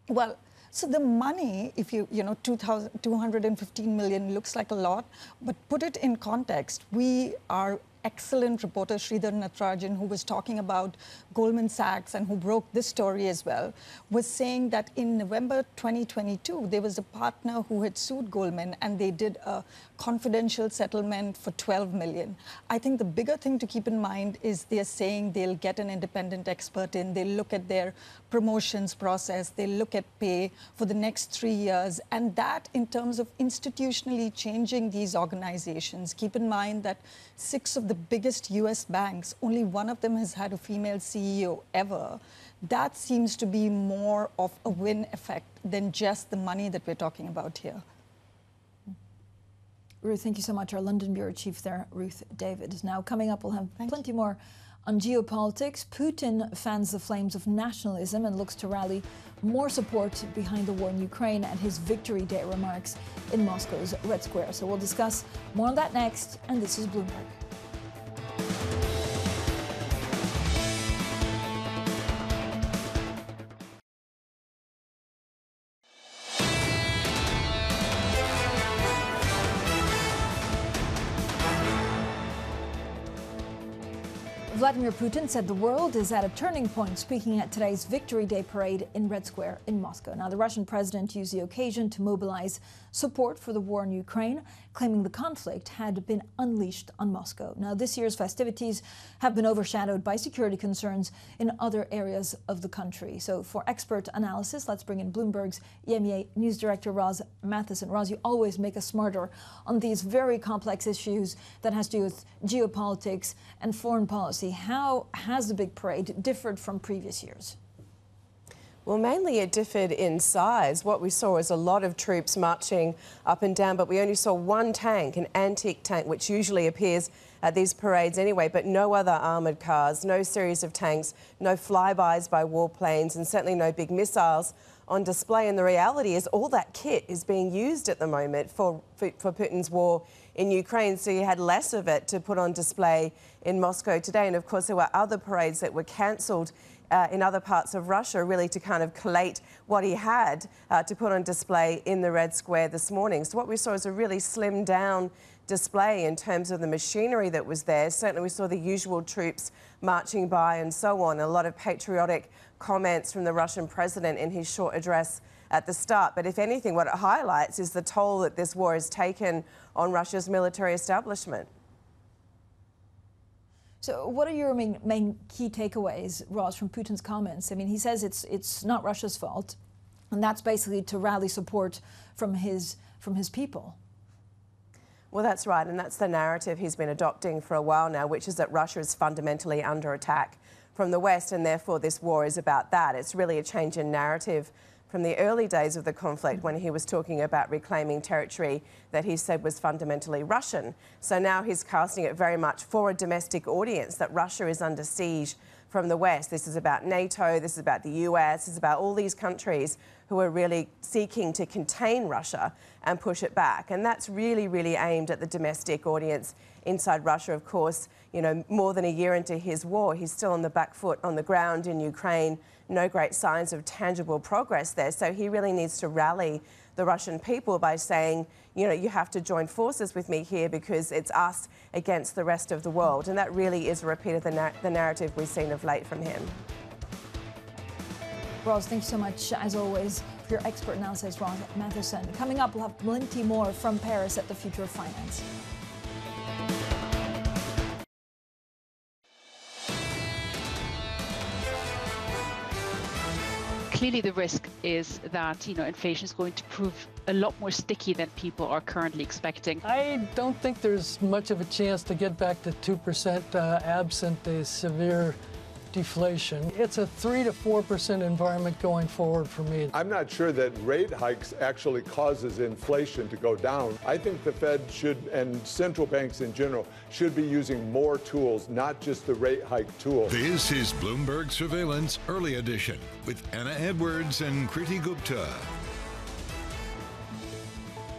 Well, so the money, if you, you know, 215 million looks like a lot, but put it in context. We are excellent reporter Sridhar Natarajan, who was talking about Goldman Sachs and who broke this story as well, was saying that in November 2022, there was a partner who had sued Goldman and they did a confidential settlement for 12 million. I think the bigger thing to keep in mind is they're saying they'll get an independent expert in, they'll look at their promotions process, they'll look at pay for the next three years. And that, in terms of institutionally changing these organizations, keep in mind that six of the biggest US banks, only one of them has had a female CEO ever. That seems to be more of a win effect than just the money that we're talking about here. Ruth, thank you so much. Our London Bureau Chief there, Ruth David. Now, coming up, we'll have thank plenty you. more on geopolitics. Putin fans the flames of nationalism and looks to rally more support behind the war in Ukraine at his Victory Day remarks in Moscow's Red Square. So we'll discuss more on that next. And this is Bloomberg. Vladimir Putin said the world is at a turning point, speaking at today's Victory Day parade in Red Square in Moscow. Now, the Russian president used the occasion to mobilize support for the war in Ukraine, claiming the conflict had been unleashed on Moscow. Now, this year's festivities have been overshadowed by security concerns in other areas of the country. So, for expert analysis, let's bring in Bloomberg's EMEA news director, Roz Matheson. Roz, you always make us smarter on these very complex issues that has to do with geopolitics and foreign policy how has the big parade differed from previous years? Well, mainly it differed in size. What we saw was a lot of troops marching up and down, but we only saw one tank, an antique tank, which usually appears at these parades anyway, but no other armoured cars, no series of tanks, no flybys by warplanes, and certainly no big missiles on display. And the reality is all that kit is being used at the moment for, for, for Putin's war in Ukraine, so you had less of it to put on display in Moscow today. And of course, there were other parades that were cancelled uh, in other parts of Russia, really to kind of collate what he had uh, to put on display in the Red Square this morning. So what we saw is a really slimmed down display in terms of the machinery that was there. Certainly we saw the usual troops marching by and so on. A lot of patriotic comments from the Russian president in his short address at the start. But if anything, what it highlights is the toll that this war has taken on Russia's military establishment. So, what are your main, main key takeaways, Roz, from Putin's comments? I mean, he says it's it's not Russia's fault, and that's basically to rally support from his from his people. Well, that's right, and that's the narrative he's been adopting for a while now, which is that Russia is fundamentally under attack from the West, and therefore this war is about that. It's really a change in narrative from the early days of the conflict when he was talking about reclaiming territory that he said was fundamentally Russian. So now he's casting it very much for a domestic audience that Russia is under siege from the West. This is about NATO, this is about the US, this is about all these countries who are really seeking to contain Russia and push it back. And that's really, really aimed at the domestic audience inside Russia, of course. You know, more than a year into his war, he's still on the back foot on the ground in Ukraine no great signs of tangible progress there. So he really needs to rally the Russian people by saying, you know, you have to join forces with me here because it's us against the rest of the world. And that really is a repeat of the, na the narrative we've seen of late from him. Roz, thank you so much, as always, for your expert analysis, Roz Matheson. Coming up, we'll have plenty more from Paris at the Future of Finance. Clearly the risk is that you know inflation is going to prove a lot more sticky than people are currently expecting. I don't think there's much of a chance to get back to 2% uh, absent a severe deflation. It's a 3 to 4% environment going forward for me. I'm not sure that rate hikes actually causes inflation to go down. I think the Fed should and central banks in general should be using more tools, not just the rate hike tool. This is Bloomberg Surveillance Early Edition with Anna Edwards and Kriti Gupta.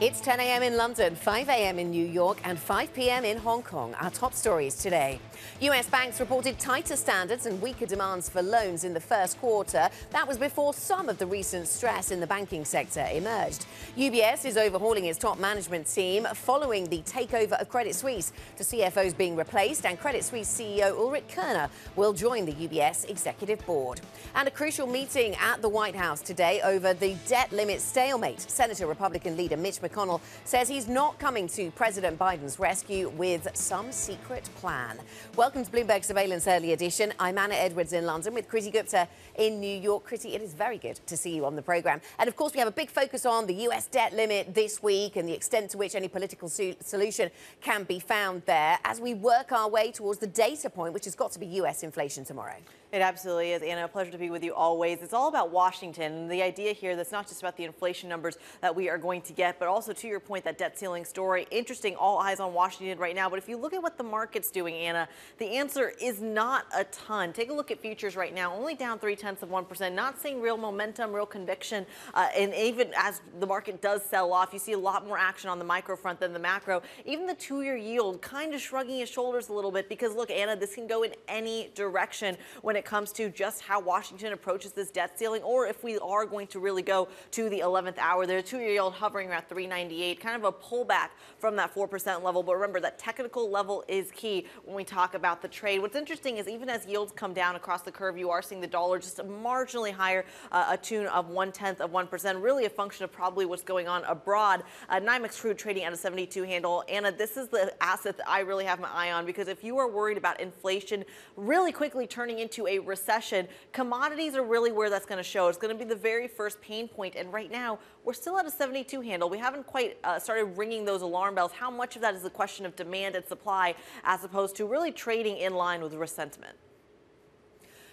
It's 10 a.m. in London, 5 a.m. in New York, and 5 p.m. in Hong Kong. Our top stories today. US banks reported tighter standards and weaker demands for loans in the first quarter. That was before some of the recent stress in the banking sector emerged. UBS is overhauling its top management team following the takeover of Credit Suisse. The CFO is being replaced, and Credit Suisse CEO Ulrich Körner will join the UBS executive board. And a crucial meeting at the White House today over the debt limit stalemate. Senator Republican leader Mitch McConnell says he's not coming to President Biden's rescue with some secret plan. Welcome to Bloomberg Surveillance Early Edition. I'm Anna Edwards in London with Kriti Gupta in New York. Kriti, it is very good to see you on the program. And of course, we have a big focus on the US debt limit this week and the extent to which any political solution can be found there as we work our way towards the data point, which has got to be US inflation tomorrow. It absolutely is, Anna. A pleasure to be with you always. It's all about Washington. The idea here that's not just about the inflation numbers that we are going to get, but also to your point, that debt ceiling story. Interesting, all eyes on Washington right now. But if you look at what the market's doing, Anna, the answer is not a ton. Take a look at futures right now, only down three tenths of 1%, not seeing real momentum, real conviction. Uh, and even as the market does sell off, you see a lot more action on the micro front than the macro. Even the two year yield kind of shrugging his shoulders a little bit because, look, Anna, this can go in any direction when it it comes to just how Washington approaches this debt ceiling, or if we are going to really go to the 11th hour. There's a two-year yield hovering around 398, kind of a pullback from that 4% level. But remember, that technical level is key when we talk about the trade. What's interesting is even as yields come down across the curve, you are seeing the dollar just marginally higher, uh, a tune of one tenth of 1%, really a function of probably what's going on abroad. Uh, NYMEX crude trading at a 72 handle. Anna, this is the asset that I really have my eye on because if you are worried about inflation really quickly turning into a recession, commodities are really where that's going to show. It's going to be the very first pain point. And right now, we're still at a 72 handle. We haven't quite uh, started ringing those alarm bells. How much of that is a question of demand and supply as opposed to really trading in line with risk sentiment?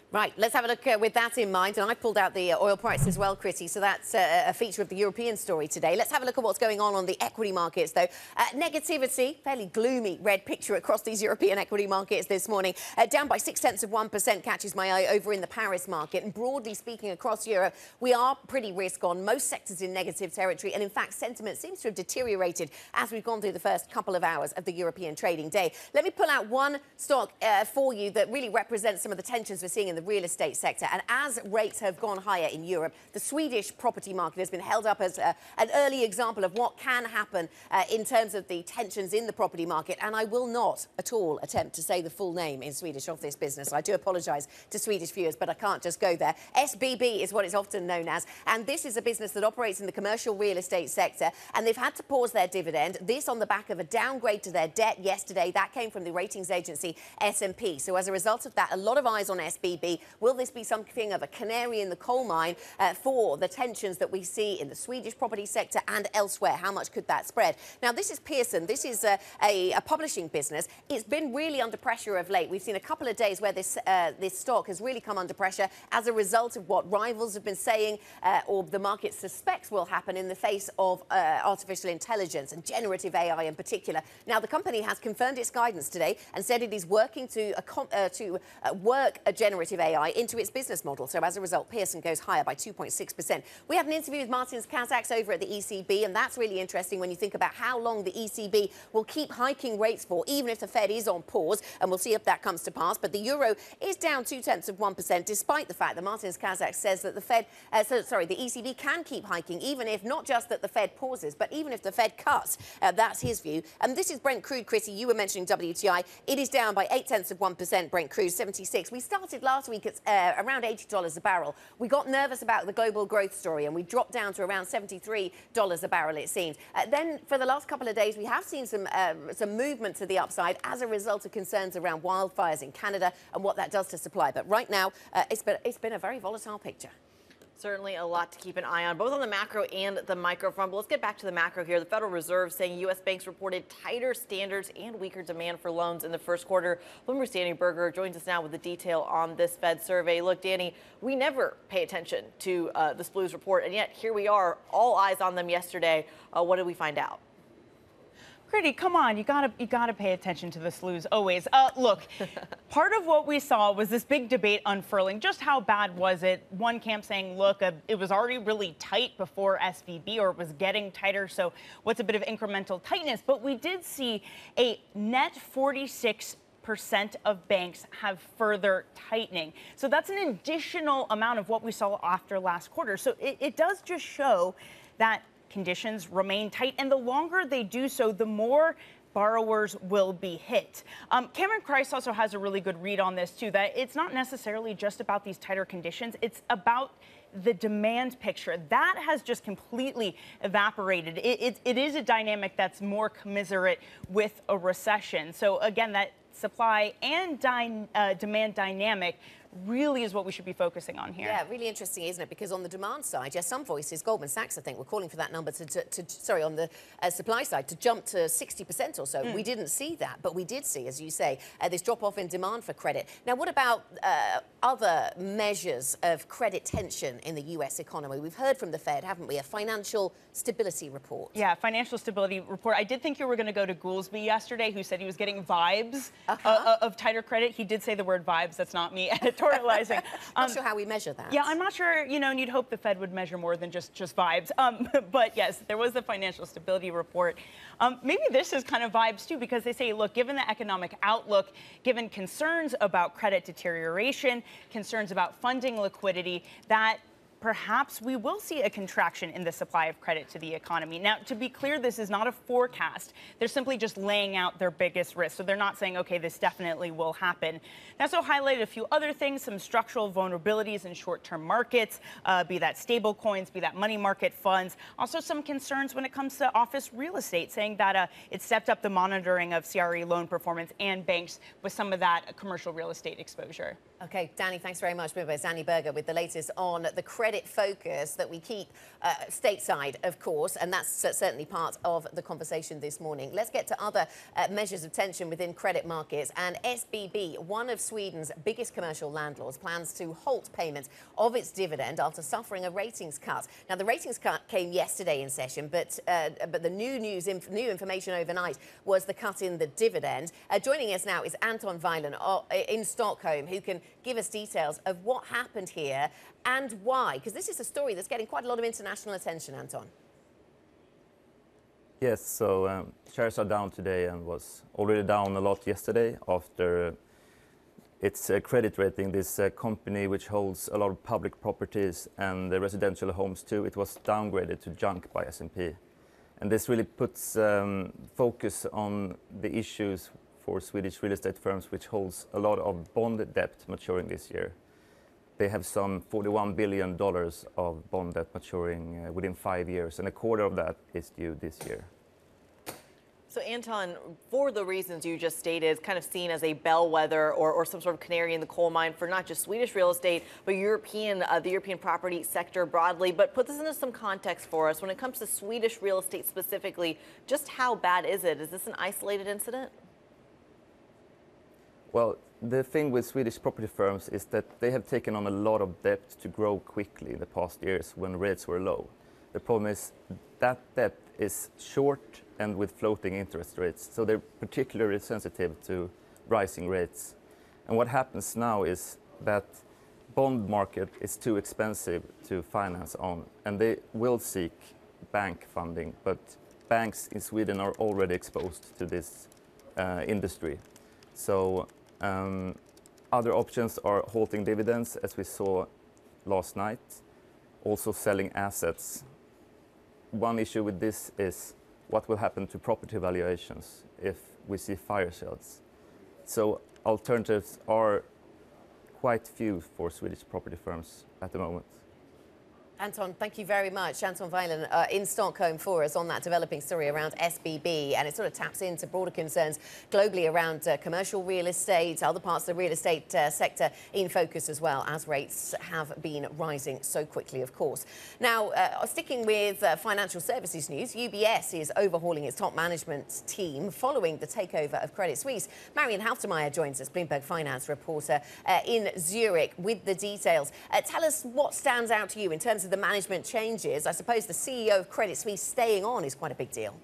Right, let's have a look uh, with that in mind. And I pulled out the uh, oil price as well, Kriti, so that's uh, a feature of the European story today. Let's have a look at what's going on on the equity markets, though. Uh, negativity, fairly gloomy red picture across these European equity markets this morning. Uh, down by six tenths of 1% catches my eye over in the Paris market. And broadly speaking, across Europe, we are pretty risk on. Most sectors in negative territory. And in fact, sentiment seems to have deteriorated as we've gone through the first couple of hours of the European trading day. Let me pull out one stock uh, for you that really represents some of the tensions we're seeing in the real estate sector. And as rates have gone higher in Europe, the Swedish property market has been held up as a, an early example of what can happen uh, in terms of the tensions in the property market. And I will not at all attempt to say the full name in Swedish of this business. I do apologise to Swedish viewers, but I can't just go there. SBB is what it's often known as. And this is a business that operates in the commercial real estate sector. And they've had to pause their dividend. This on the back of a downgrade to their debt yesterday. That came from the ratings agency S&P. So as a result of that, a lot of eyes on SBB Will this be something of a canary in the coal mine uh, for the tensions that we see in the Swedish property sector and elsewhere? How much could that spread? Now, this is Pearson. This is a, a, a publishing business. It's been really under pressure of late. We've seen a couple of days where this, uh, this stock has really come under pressure as a result of what rivals have been saying uh, or the market suspects will happen in the face of uh, artificial intelligence and generative AI in particular. Now, the company has confirmed its guidance today and said it is working to, uh, to uh, work a generative AI into its business model. So as a result, Pearson goes higher by 2.6%. We had an interview with Martins Kazaks over at the ECB, and that's really interesting when you think about how long the ECB will keep hiking rates for, even if the Fed is on pause, and we'll see if that comes to pass. But the euro is down two tenths of 1%, despite the fact that Martins Kazaks says that the Fed, uh, so, sorry, the ECB can keep hiking, even if not just that the Fed pauses, but even if the Fed cuts. Uh, that's his view. And this is Brent crude, Kriti. You were mentioning WTI. It is down by eight tenths of 1%, Brent crude 76. We started last week at uh, around $80 a barrel. We got nervous about the global growth story and we dropped down to around $73 a barrel, it seems. Uh, then for the last couple of days, we have seen some, um, some movement to the upside as a result of concerns around wildfires in Canada and what that does to supply. But right now, uh, it's, been, it's been a very volatile picture. Certainly a lot to keep an eye on, both on the macro and the micro front. But let's get back to the macro here. The Federal Reserve saying U.S. banks reported tighter standards and weaker demand for loans in the first quarter. Bloomberg's Danny Berger joins us now with the detail on this Fed survey. Look, Danny, we never pay attention to uh, the SLOOS report, and yet here we are, all eyes on them yesterday. Uh, what did we find out? Kriti, come on, you gotta you gotta pay attention to the SLOOS always. Uh, look, part of what we saw was this big debate unfurling. Just how bad was it? One camp saying, look, uh, it was already really tight before SVB, or it was getting tighter. So what's a bit of incremental tightness? But we did see a net 46 percent of banks have further tightening. So that's an additional amount of what we saw after last quarter. So it, it does just show that conditions remain tight. And the longer they do so, the more borrowers will be hit. Um, Cameron Crise also has a really good read on this, too, that it's not necessarily just about these tighter conditions, it's about the demand picture that has just completely evaporated. It, it, it is a dynamic that's more commiserate with a recession. So, again, that supply and dy- uh, demand dynamic really is what we should be focusing on here. Yeah, really interesting, isn't it? Because on the demand side, yes, some voices, Goldman Sachs, I think, were calling for that number to, to, to sorry, on the uh, supply side, to jump to 60% or so. Mm. We didn't see that, but we did see, as you say, uh, this drop off in demand for credit. Now, what about uh, other measures of credit tension in the US economy? We've heard from the Fed, haven't we? A financial stability report. Yeah, financial stability report. I did think you were going to go to Goolsbee yesterday, who said he was getting vibes -huh. of tighter credit. He did say the word vibes. That's not me. editorializing. Um, not sure how we measure that. Yeah, I'm not sure. You know, and you'd hope the Fed would measure more than just just vibes. Um, but yes, there was the financial stability report. Um, maybe this is kind of vibes too, because they say, look, given the economic outlook, given concerns about credit deterioration, concerns about funding liquidity, that perhaps we will see a contraction in the supply of credit to the economy. Now, to be clear, this is not a forecast. They're simply just laying out their biggest risk. So they're not saying, okay, this definitely will happen. They also highlighted a few other things, some structural vulnerabilities in short-term markets, uh, be that stable coins, be that money market funds. Also some concerns when it comes to office real estate, saying that uh, it stepped up the monitoring of CRE loan performance and banks with some of that commercial real estate exposure. Okay, Danny, thanks very much. We're Danny Berger with the latest on the credit focus that we keep uh, stateside, of course, and that's certainly part of the conversation this morning. Let's get to other uh, measures of tension within credit markets. And SBB, one of Sweden's biggest commercial landlords, plans to halt payment of its dividend after suffering a ratings cut. Now, the ratings cut came yesterday in session, but uh, but the new news, inf new information overnight was the cut in the dividend. Uh, joining us now is Anton Wilen uh, in Stockholm, who can give us details of what happened here and why, because this is a story that's getting quite a lot of international attention, Anton. Yes, so um, shares are down today and was already down a lot yesterday after uh, its uh, credit rating. This uh, company, which holds a lot of public properties and the residential homes too, it was downgraded to junk by S&P. And this really puts um, focus on the issues for Swedish real estate firms, which holds a lot of bond debt maturing this year. They have some $41 billion of bond debt maturing uh, within five years, and a quarter of that is due this year. So, Anton, for the reasons you just stated, it's kind of seen as a bellwether or, some sort of canary in the coal mine for not just Swedish real estate, but European, uh, the European property sector broadly. But put this into some context for us. When it comes to Swedish real estate specifically, just how bad is it? Is this an isolated incident? Well, the thing with Swedish property firms is that they have taken on a lot of debt to grow quickly in the past years when rates were low. The problem is that debt is short and with floating interest rates, so they're particularly sensitive to rising rates. And what happens now is that bond market is too expensive to finance on, and they will seek bank funding, but banks in Sweden are already exposed to this uh, industry. So um, other options are halting dividends, as we saw last night, also selling assets. One issue with this is what will happen to property valuations if we see fire sales. So alternatives are quite few for Swedish property firms at the moment. Anton, thank you very much. Anton Wilen uh, in Stockholm for us on that developing story around SBB. And it sort of taps into broader concerns globally around uh, commercial real estate, other parts of the real estate uh, sector in focus as well, as rates have been rising so quickly, of course. Now, uh, sticking with uh, financial services news, UBS is overhauling its top management team following the takeover of Credit Suisse. Marion Halftermeyer joins us, Bloomberg Finance reporter uh, in Zurich, with the details. tell us what stands out to you in terms of of the management changes, I suppose the CEO of Credit Suisse staying on is quite a big deal.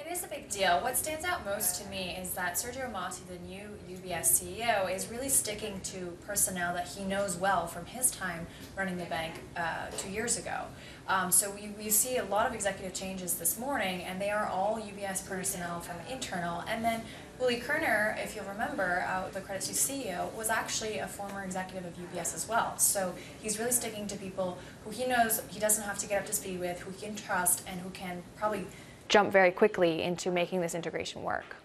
It is a big deal. What stands out most to me is that Sergio Ermotti, the new UBS CEO, is really sticking to personnel that he knows well from his time running the bank uh, two years ago. Um, so we, we see a lot of executive changes this morning, and they are all UBS personnel from internal. And then Uli Körner, if you'll remember, uh, the Credit Suisse CEO, was actually a former executive of UBS as well. So he's really sticking to people who he knows he doesn't have to get up to speed with, who he can trust, and who can probably jump very quickly into making this integration work.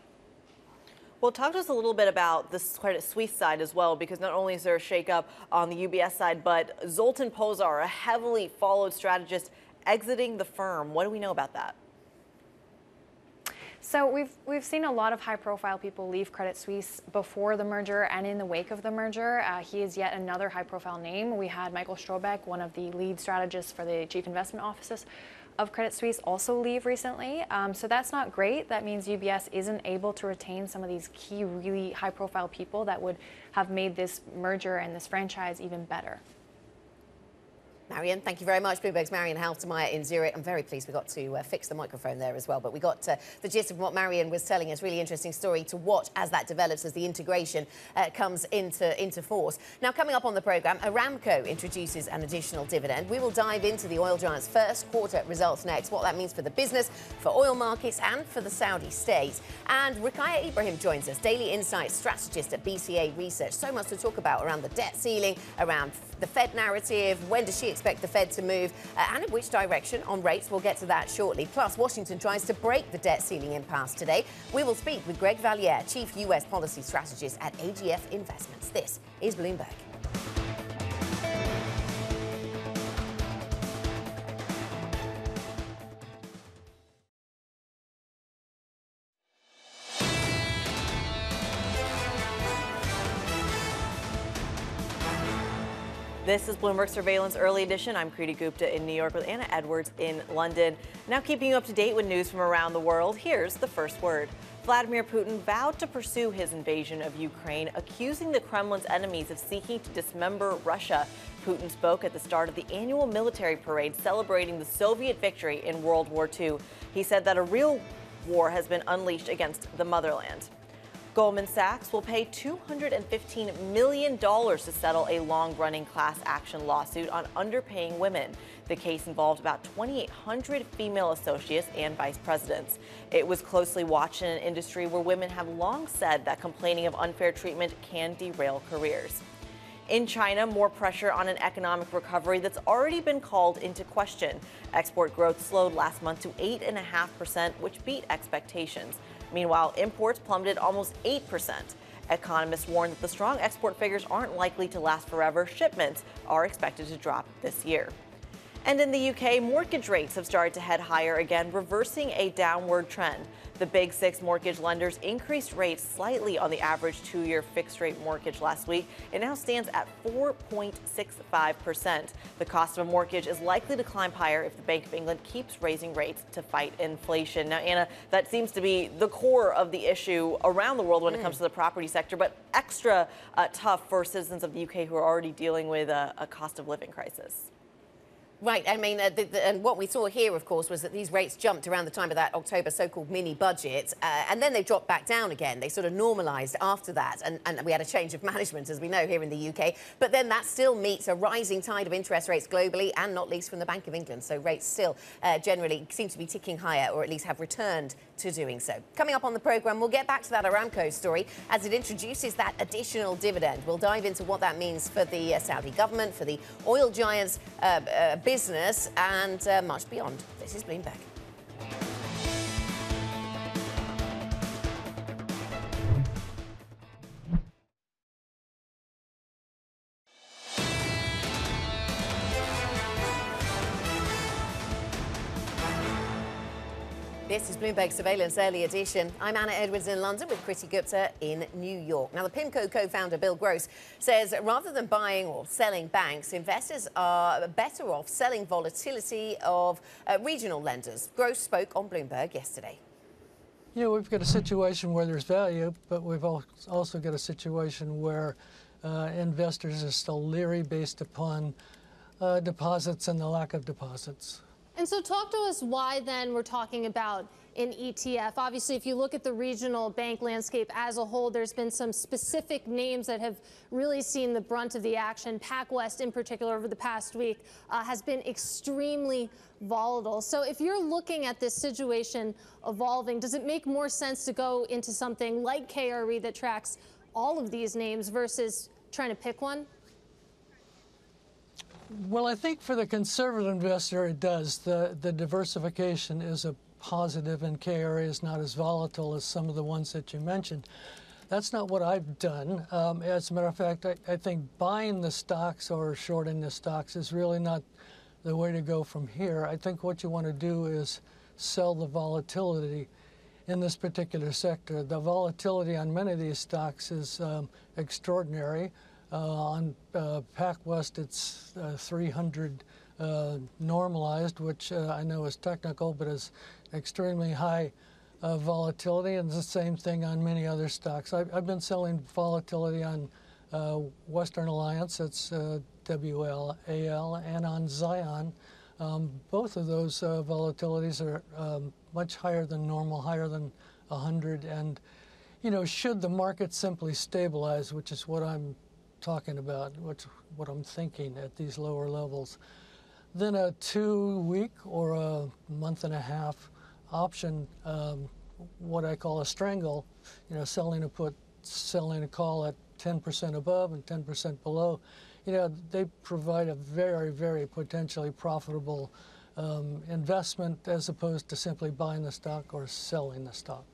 Well, talk to us a little bit about the Credit Suisse side as well, because not only is there a shakeup on the UBS side, but Zoltan Pozsar, a heavily followed strategist, exiting the firm. What do we know about that? So we've we've seen a lot of high-profile people leave Credit Suisse before the merger and in the wake of the merger. Uh, he is yet another high-profile name. We had Michael Strobaek, one of the lead strategists for the chief investment offices of Credit Suisse also leave recently. Um, so that's not great. That means UBS isn't able to retain some of these key, really high profile people that would have made this merger and this franchise even better. Marion, thank you very much. Bloomberg's Marion Halftermeyer in Zurich. I'm very pleased we got to uh, fix the microphone there as well. But we got uh, the gist of what Marion was telling us. Really interesting story to watch as that develops, as the integration uh, comes into, into force. Now, coming up on the programme, Aramco introduces an additional dividend. We will dive into the oil giant's first quarter results next, what that means for the business, for oil markets, and for the Saudi state. And Ruqaiya Ibrahim joins us, Daily Insight strategist at BCA Research. So much to talk about around the debt ceiling, around the Fed narrative, when does she expect the Fed to move, uh, and in which direction on rates. We'll get to that shortly. Plus, Washington tries to break the debt ceiling impasse today. We will speak with Greg Valliere, Chief U.S. Policy Strategist at AGF Investments. This is Bloomberg. This is Bloomberg Surveillance Early Edition. I'm Kriti Gupta in New York with Anna Edwards in London. Now, keeping you up to date with news from around the world, here's the first word. Vladimir Putin vowed to pursue his invasion of Ukraine, accusing the Kremlin's enemies of seeking to dismember Russia. Putin spoke at the start of the annual military parade celebrating the Soviet victory in World War II. He said that a real war has been unleashed against the motherland. Goldman Sachs will pay $215 million to settle a long running class action lawsuit on underpaying women. The case involved about 2,800 female associates and vice presidents. It was closely watched in an industry where women have long said that complaining of unfair treatment can derail careers. In China, more pressure on an economic recovery that's already been called into question. Export growth slowed last month to 8.5%, which beat expectations. Meanwhile, imports plummeted almost 8%. Economists warn that the strong export figures aren't likely to last forever. Shipments are expected to drop this year. And in the UK, mortgage rates have started to head higher again, reversing a downward trend. The big six mortgage lenders increased rates slightly on the average two year fixed rate mortgage last week. It now stands at 4.65%. The cost of a mortgage is likely to climb higher if the Bank of England keeps raising rates to fight inflation. Now, Anna, that seems to be the core of the issue around the world when mm. it comes to the property sector, but extra uh, tough for citizens of the UK who are already dealing with a, a cost of living crisis. Right. I mean, uh, the, the, and what we saw here, of course, was that these rates jumped around the time of that October so-called mini budget, uh, and then they dropped back down again. They sort of normalised after that, and, and, we had a change of management, as we know, here in the UK. But then that still meets a rising tide of interest rates globally, and not least from the Bank of England. So rates still uh, generally seem to be ticking higher, or at least have returned to doing so. Coming up on the programme, we'll get back to that Aramco story as it introduces that additional dividend. We'll dive into what that means for the uh, Saudi government, for the oil giants' uh, uh, business, and uh, much beyond. This is Bloomberg. This is Bloomberg Surveillance Early Edition. I'm Anna Edwards in London with Kriti Gupta in New York. Now, the PIMCO co-founder Bill Gross says rather than buying or selling banks, investors are better off selling volatility of uh, regional lenders. Gross spoke on Bloomberg yesterday. Yeah, we've got a situation where there's value, but we've also got a situation where uh, investors are still leery based upon uh, deposits and the lack of deposits. And so talk to us why then we're talking about an ETF. Obviously, if you look at the regional bank landscape as a whole, there's been some specific names that have really seen the brunt of the action. PacWest, in particular, over the past week, uh, has been extremely volatile. So if you're looking at this situation evolving, does it make more sense to go into something like KRE that tracks all of these names versus trying to pick one? Well, I think for the conservative investor, it does. The, the diversification is a positive and KRA is not as volatile as some of the ones that you mentioned. That's not what I've done. Um, as a matter of fact, I, I, think buying the stocks or shorting the stocks is really not the way to go from here. I think what you want to do is sell the volatility in this particular sector. The volatility on many of these stocks is um, extraordinary. Uh, on uh, PacWest, it's uh, 300 uh, normalized, which uh, I know is technical, but is extremely high uh, volatility, and it's the same thing on many other stocks. I've, I've been selling volatility on Western Alliance, that's WLAL, and on Zion. Um, both of those volatilities are um, much higher than normal, higher than 100, and you know, should the market simply stabilize, which is what I'm talking about, what's what I'm thinking at these lower levels, then a two week or a month and a half option, um, what I call a strangle, you know, selling a put, selling a call at 10% above and 10% below, you know, they provide a very, very potentially profitable um, investment as opposed to simply buying the stock or selling the stock.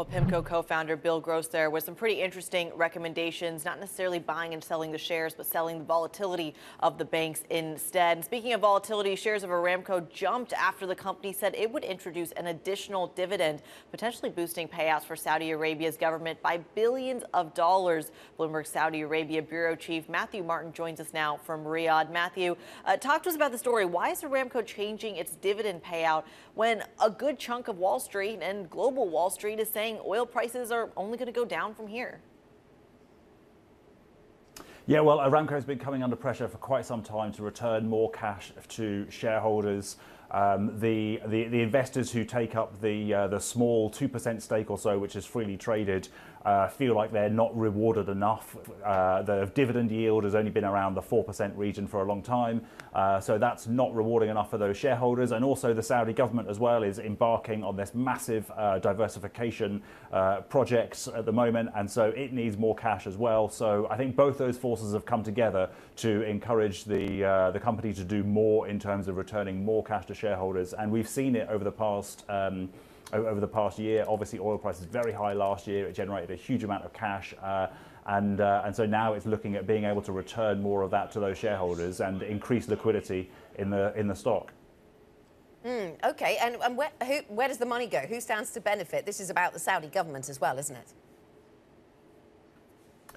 Well, PIMCO co-founder Bill Gross there with some pretty interesting recommendations, not necessarily buying and selling the shares, but selling the volatility of the banks instead. And speaking of volatility, shares of Aramco jumped after the company said it would introduce an additional dividend, potentially boosting payouts for Saudi Arabia's government by billions of dollars. Bloomberg Saudi Arabia Bureau Chief Matthew Martin joins us now from Riyadh. Matthew, uh, talk to us about the story. Why is Aramco changing its dividend payout when a good chunk of Wall Street and global Wall Street is saying saying oil prices are only going to go down from here. Yeah, well, Aramco has been coming under pressure for quite some time to return more cash to shareholders. Um, the, the, the investors who take up the uh, the small two percent stake or so, which is freely traded, uh, feel like they're not rewarded enough. Uh, the dividend yield has only been around the 4% region for a long time, uh, so that's not rewarding enough for those shareholders. And also, the Saudi government as well is embarking on this massive uh, diversification uh, projects at the moment, and so it needs more cash as well. So I think both those forces have come together to encourage the uh, the company to do more in terms of returning more cash to shareholders, and we've seen it over the past. Um, over the past year. Obviously, oil prices very high last year. It generated a huge amount of cash. Uh, and, uh, and so now it's looking at being able to return more of that to those shareholders and increase liquidity in the, in the stock. Mm, okay, and, and where, who, where does the money go? Who stands to benefit? This is about the Saudi government as well, isn't it?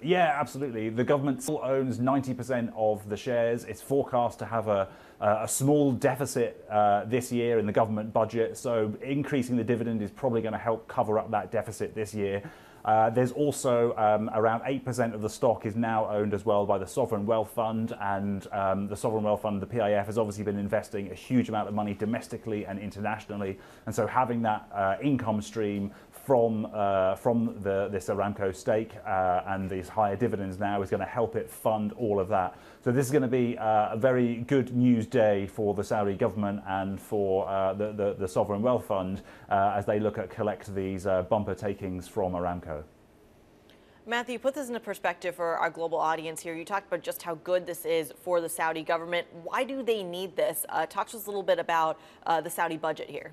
Yeah, absolutely. The government still owns 90% of the shares. It's forecast to have a, a small deficit uh, this year in the government budget, so increasing the dividend is probably going to help cover up that deficit this year. Uh, there's also um, around 8% of the stock is now owned as well by the Sovereign Wealth Fund, and um, the Sovereign Wealth Fund, the PIF, has obviously been investing a huge amount of money domestically and internationally. And so having that uh, income stream from uh, from the, this Aramco stake uh, and these higher dividends now is going to help it fund all of that. So this is going to be uh, a very good news day for the Saudi government and for uh, the, the, the, Sovereign Wealth Fund uh, as they look at collect these uh, bumper takings from Aramco. Matthew, put this into perspective for our global audience here. You talked about just how good this is for the Saudi government. Why do they need this? talk to us a little bit about the Saudi budget here.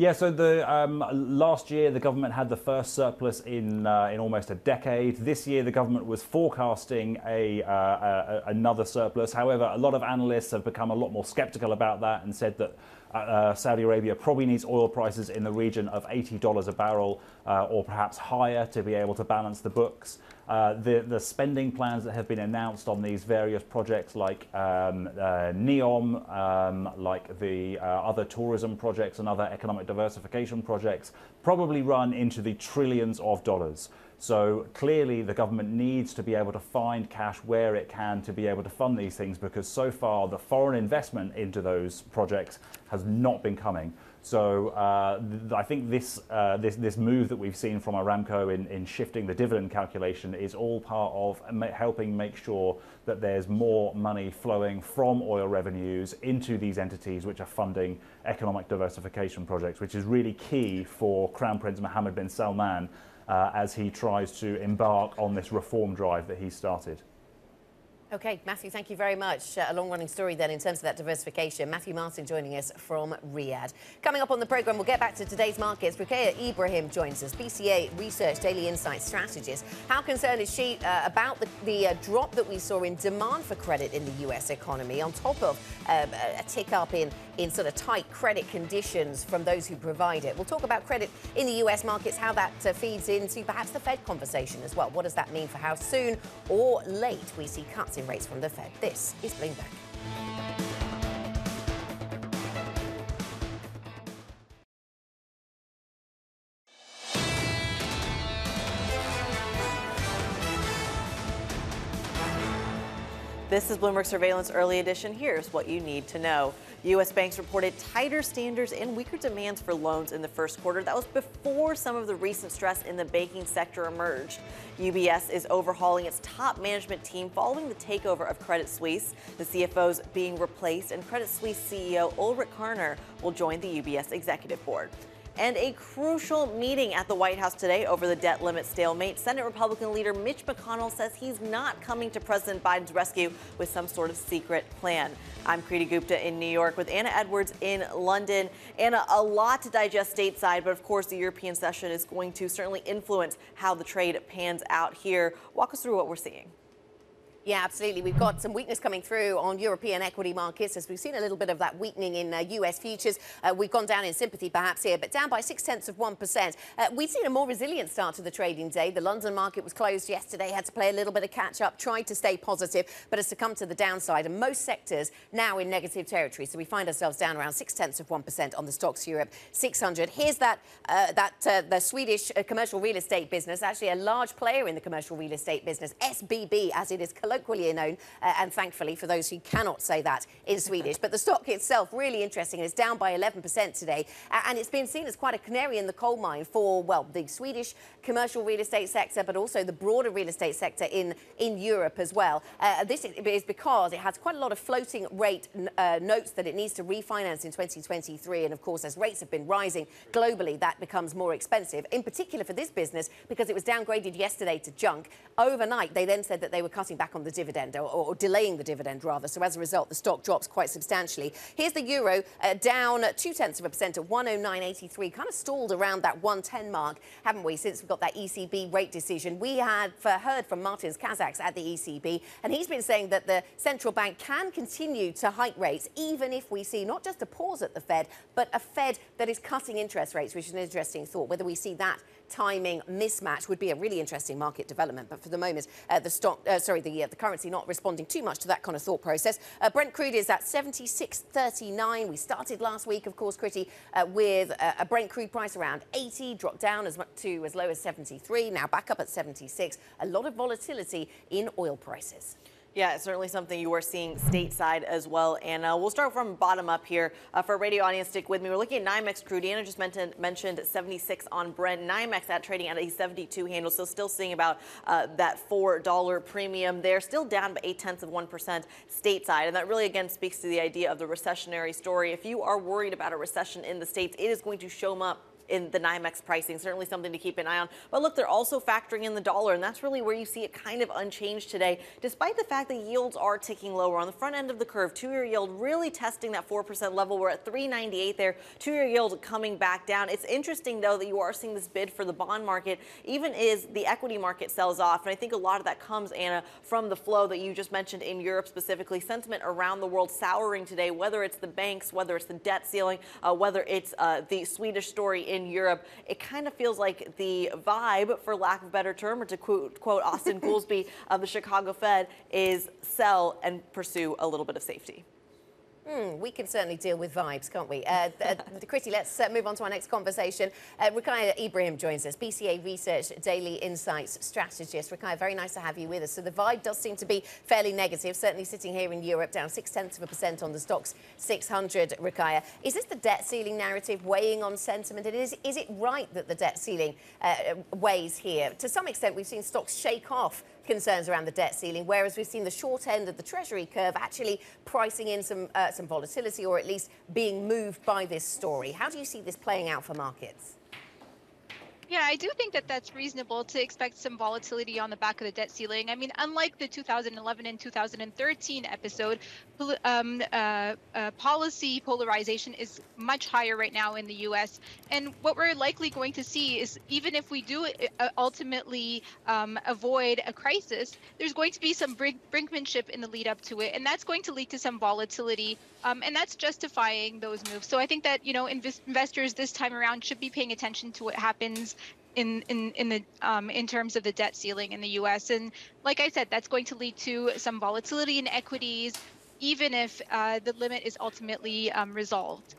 Yeah, so the um, last year the government had the first surplus in uh, in almost a decade. This year the government was forecasting a, uh, a, another surplus. However, a lot of analysts have become a lot more sceptical about that and said that uh, uh, Saudi Arabia probably needs oil prices in the region of $80 a barrel uh, or perhaps higher to be able to balance the books. Uh, the, the spending plans that have been announced on these various projects like um, uh, NEOM, um, like the uh, other tourism projects and other economic diversification projects probably run into the trillions of dollars. So clearly the government needs to be able to find cash where it can to be able to fund these things because so far the foreign investment into those projects has not been coming. So uh, I think this, uh, this, this move that we've seen from Aramco in, in shifting the dividend calculation is all part of helping make sure that there's more money flowing from oil revenues into these entities which are funding economic diversification projects, which is really key for Crown Prince Mohammed bin Salman uh, as he tries to embark on this reform drive that he started. Okay, Matthew, thank you very much. Uh, a long running story then in terms of that diversification. Matthew Martin joining us from Riyadh. Coming up on the programme, we'll get back to today's markets. Roukaya Ibrahim joins us, BCA Research Daily Insight Strategist. How concerned is she uh, about the, the uh, drop that we saw in demand for credit in the US economy, on top of um, a tick up in, in sort of tight credit conditions from those who provide it? We'll talk about credit in the US markets, how that uh, feeds into perhaps the Fed conversation as well. What does that mean for how soon or late we see cuts rates from the Fed. This is Bloomberg. This is Bloomberg Surveillance Early Edition. Here's what you need to know. U.S. banks reported tighter standards and weaker demands for loans in the first quarter. That was before some of the recent stress in the banking sector emerged. UBS is overhauling its top management team following the takeover of Credit Suisse. The CFO's being replaced, and Credit Suisse CEO Ulrich Körner will join the UBS executive board and a crucial meeting at the White House today over the debt limit stalemate. Senate Republican leader Mitch McConnell says he's not coming to President Biden's rescue with some sort of secret plan. I'm Kriti Gupta in New York with Anna Edwards in London. Anna, a lot to digest stateside, but of course the European session is going to certainly influence how the trade pans out here. Walk us through what we're seeing. Yeah, absolutely. We've got some weakness coming through on European equity markets as we've seen a little bit of that weakening in uh, US futures. Uh, we've gone down in sympathy perhaps here, but down by six tenths of 1%. Uh, we've seen a more resilient start to the trading day. The London market was closed yesterday, had to play a little bit of catch up, tried to stay positive, but has succumbed to the downside. And most sectors now in negative territory. So we find ourselves down around six tenths of 1% on the Stoxx Europe 600. Here's that, uh, that uh, the Swedish uh, commercial real estate business, actually a large player in the commercial real estate business, SBB, as it is colloquially known, uh, and thankfully for those who cannot say that in Swedish. But the stock itself, really interesting, it's down by 11% today, and it's been seen as quite a canary in the coal mine for, well, the Swedish commercial real estate sector, but also the broader real estate sector in, in Europe as well. Uh, this is because it has quite a lot of floating rate uh, notes that it needs to refinance in 2023. And of course, as rates have been rising globally, that becomes more expensive, in particular for this business, because it was downgraded yesterday to junk. Overnight, they then said that they were cutting back on the dividend or, or delaying the dividend rather. So as a result, the stock drops quite substantially. Here's the euro uh, down two tenths of a percent at 109.83, kind of stalled around that 110 mark, haven't we, since we got that ECB rate decision. We had heard from Martins Kazaks at the ECB, and he's been saying that the central bank can continue to hike rates, even if we see not just a pause at the Fed, but a Fed that is cutting interest rates, which is an interesting thought. Whether we see that timing mismatch would be a really interesting market development. But for the moment, uh, the stock, uh, sorry, the, uh, the currency not responding too much to that kind of thought process. Uh, Brent crude is at 76.39. We started last week, of course, Kriti, uh, with a Brent crude price around 80, dropped down as much to as low as 73, now back up at 76. A lot of volatility in oil prices. Yeah, it's certainly something you are seeing stateside as well. And we'll start from bottom up here. Uh, for radio audience, stick with me. We're looking at NYMEX crude. Anna just mentioned, mentioned 76 on Brent. NYMEX at trading at a 72 handle. So still seeing about uh, that $4 premium there. Still down by 8 tenths of 1% stateside. And that really, again, speaks to the idea of the recessionary story. If you are worried about a recession in the States, it is going to show up in the NYMEX pricing. Certainly something to keep an eye on. But look, they're also factoring in the dollar, and that's really where you see it kind of unchanged today, despite the fact that yields are ticking lower on the front end of the curve. Two-year yield really testing that 4% level. We're at 398 there. Two-year yield coming back down. It's interesting, though, that you are seeing this bid for the bond market, even as the equity market sells off. And I think a lot of that comes, Anna, from the flow that you just mentioned in Europe specifically. Sentiment around the world souring today, whether it's the banks, whether it's the debt ceiling, uh, whether it's uh, the Swedish story in in Europe, it kind of feels like the vibe, for lack of a better term, or to quote, quote Austin Goolsbee of the Chicago Fed, is sell and pursue a little bit of safety. Mm, we can certainly deal with vibes, can't we? Uh, uh, Kriti, let's uh, move on to our next conversation. Uh, Ibrahim joins us, BCA Research Daily Insights Strategist. Roukaya, very nice to have you with us. So the vibe does seem to be fairly negative, certainly sitting here in Europe, down six tenths of a percent on the Stoxx 600, Roukaya. Is this the debt ceiling narrative weighing on sentiment? And is, is it right that the debt ceiling uh, weighs here? To some extent, we've seen stocks shake off concerns around the debt ceiling, whereas we've seen the short end of the Treasury curve actually pricing in some, uh, some volatility or at least being moved by this story. How do you see this playing out for markets? Yeah, I do think that that's reasonable to expect some volatility on the back of the debt ceiling. I mean, unlike the 2011 and 2013 episode, um, uh, uh, policy polarization is much higher right now in the U.S. And what we're likely going to see is even if we do uh, ultimately um, avoid a crisis, there's going to be some brink- brinkmanship in the lead up to it, and that's going to lead to some volatility, um, and that's justifying those moves. So I think that you know inv- investors this time around should be paying attention to what happens in in in the um, in terms of the debt ceiling in the U.S. And like I said, that's going to lead to some volatility in equities, even if uh, the limit is ultimately um, resolved.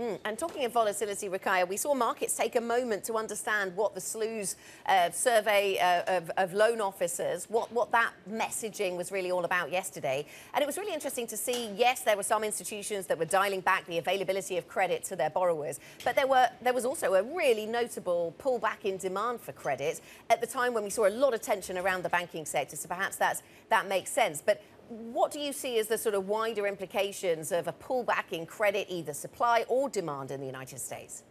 Mm. And talking of volatility, Roukaya, we saw markets take a moment to understand what the SLOOS uh, survey uh, of, of, loan officers, what, what that messaging was really all about yesterday. And it was really interesting to see, yes, there were some institutions that were dialing back the availability of credit to their borrowers, but there, were, there was also a really notable pullback in demand for credit at the time when we saw a lot of tension around the banking sector. So perhaps that's, that makes sense. But what do you see as the sort of wider implications of a pullback in credit, either supply or demand in the United States?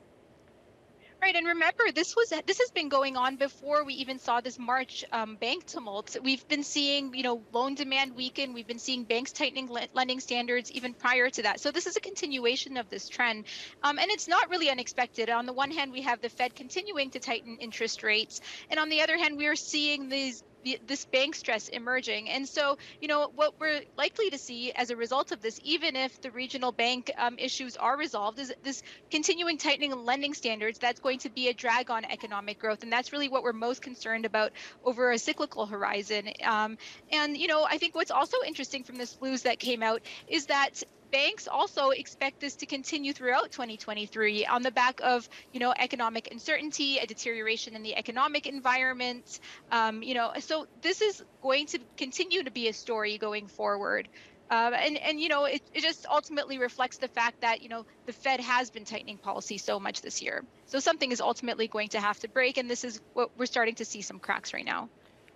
Right, and remember, this was this has been going on before we even saw this March um, bank tumult. We've been seeing, you know, loan demand weaken. We've been seeing banks tightening lending standards even prior to that. So this is a continuation of this trend, um, and it's not really unexpected. On the one hand, we have the Fed continuing to tighten interest rates, and on the other hand, we are seeing these this bank stress emerging. And so, you know, what we're likely to see as a result of this, even if the regional bank um, issues are resolved, is this continuing tightening of lending standards that's going to be a drag on economic growth. And that's really what we're most concerned about over a cyclical horizon. Um, and, you know, I think what's also interesting from this news that came out is that banks also expect this to continue throughout 2023 on the back of you know economic uncertainty a deterioration in the economic environment um, you know so this is going to continue to be a story going forward uh, and and you know it, it just ultimately reflects the fact that you know the Fed has been tightening policy so much this year. So something is ultimately going to have to break, and this is what we're starting to see some cracks right now.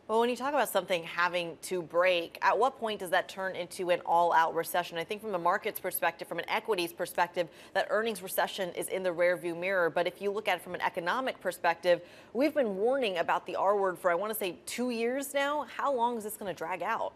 Well, when you talk about something having to break, at what point does that turn into an all out recession? I think from the market's perspective, from an equities perspective, that earnings recession is in the rearview mirror. But if you look at it from an economic perspective, we've been warning about the R word for, I want to say, two years now. How long is this going to drag out?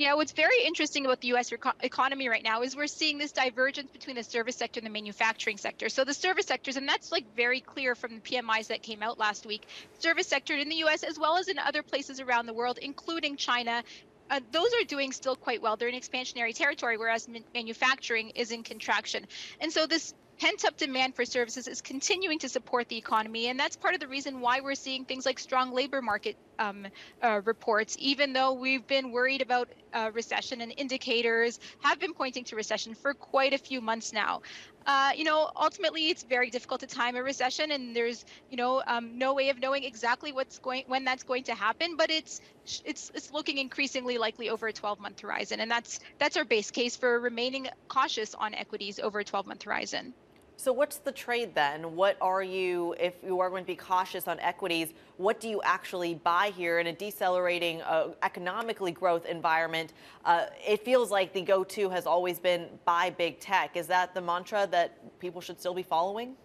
Yeah, what's very interesting about the U.S. economy right now is we're seeing this divergence between the service sector and the manufacturing sector. So the service sectors, and that's like very clear from the PMIs that came out last week, service sector in the U.S. as well as in other places around the world, including China, uh, those are doing still quite well. They're in expansionary territory, whereas manufacturing is in contraction. And so this pent up demand for services is continuing to support the economy. And that's part of the reason why we're seeing things like strong labor market um, uh, reports, even though we've been worried about uh, recession and indicators have been pointing to recession for quite a few months now. Uh, you know, ultimately, it's very difficult to time a recession, and there's, you know, um, no way of knowing exactly what's going when that's going to happen. But it's it's it's looking increasingly likely over a 12-month horizon, and that's that's our base case for remaining cautious on equities over a 12-month horizon. So what's the trade then? What are you, if you are going to be cautious on equities, what do you actually buy here in a decelerating uh, economically growth environment? Uh, it feels like the go-to has always been buy big tech. Is that the mantra that people should still be following?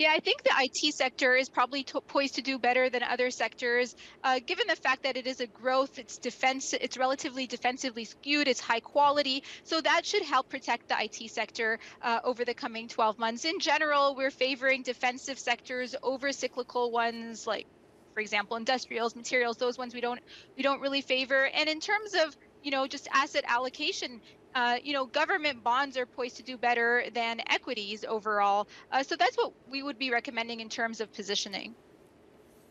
Yeah, I think the IT sector is probably to- poised to do better than other sectors, uh, given the fact that it is a growth, it's defense, it's relatively defensively skewed, it's high quality, so that should help protect the IT sector uh, over the coming 12 months. In general, we're favoring defensive sectors over cyclical ones, like, for example, industrials, materials, those ones we don't we don't really favor. And in terms of you know just asset allocation uh, you know, government bonds are poised to do better than equities overall. Uh, so that's what we would be recommending in terms of positioning.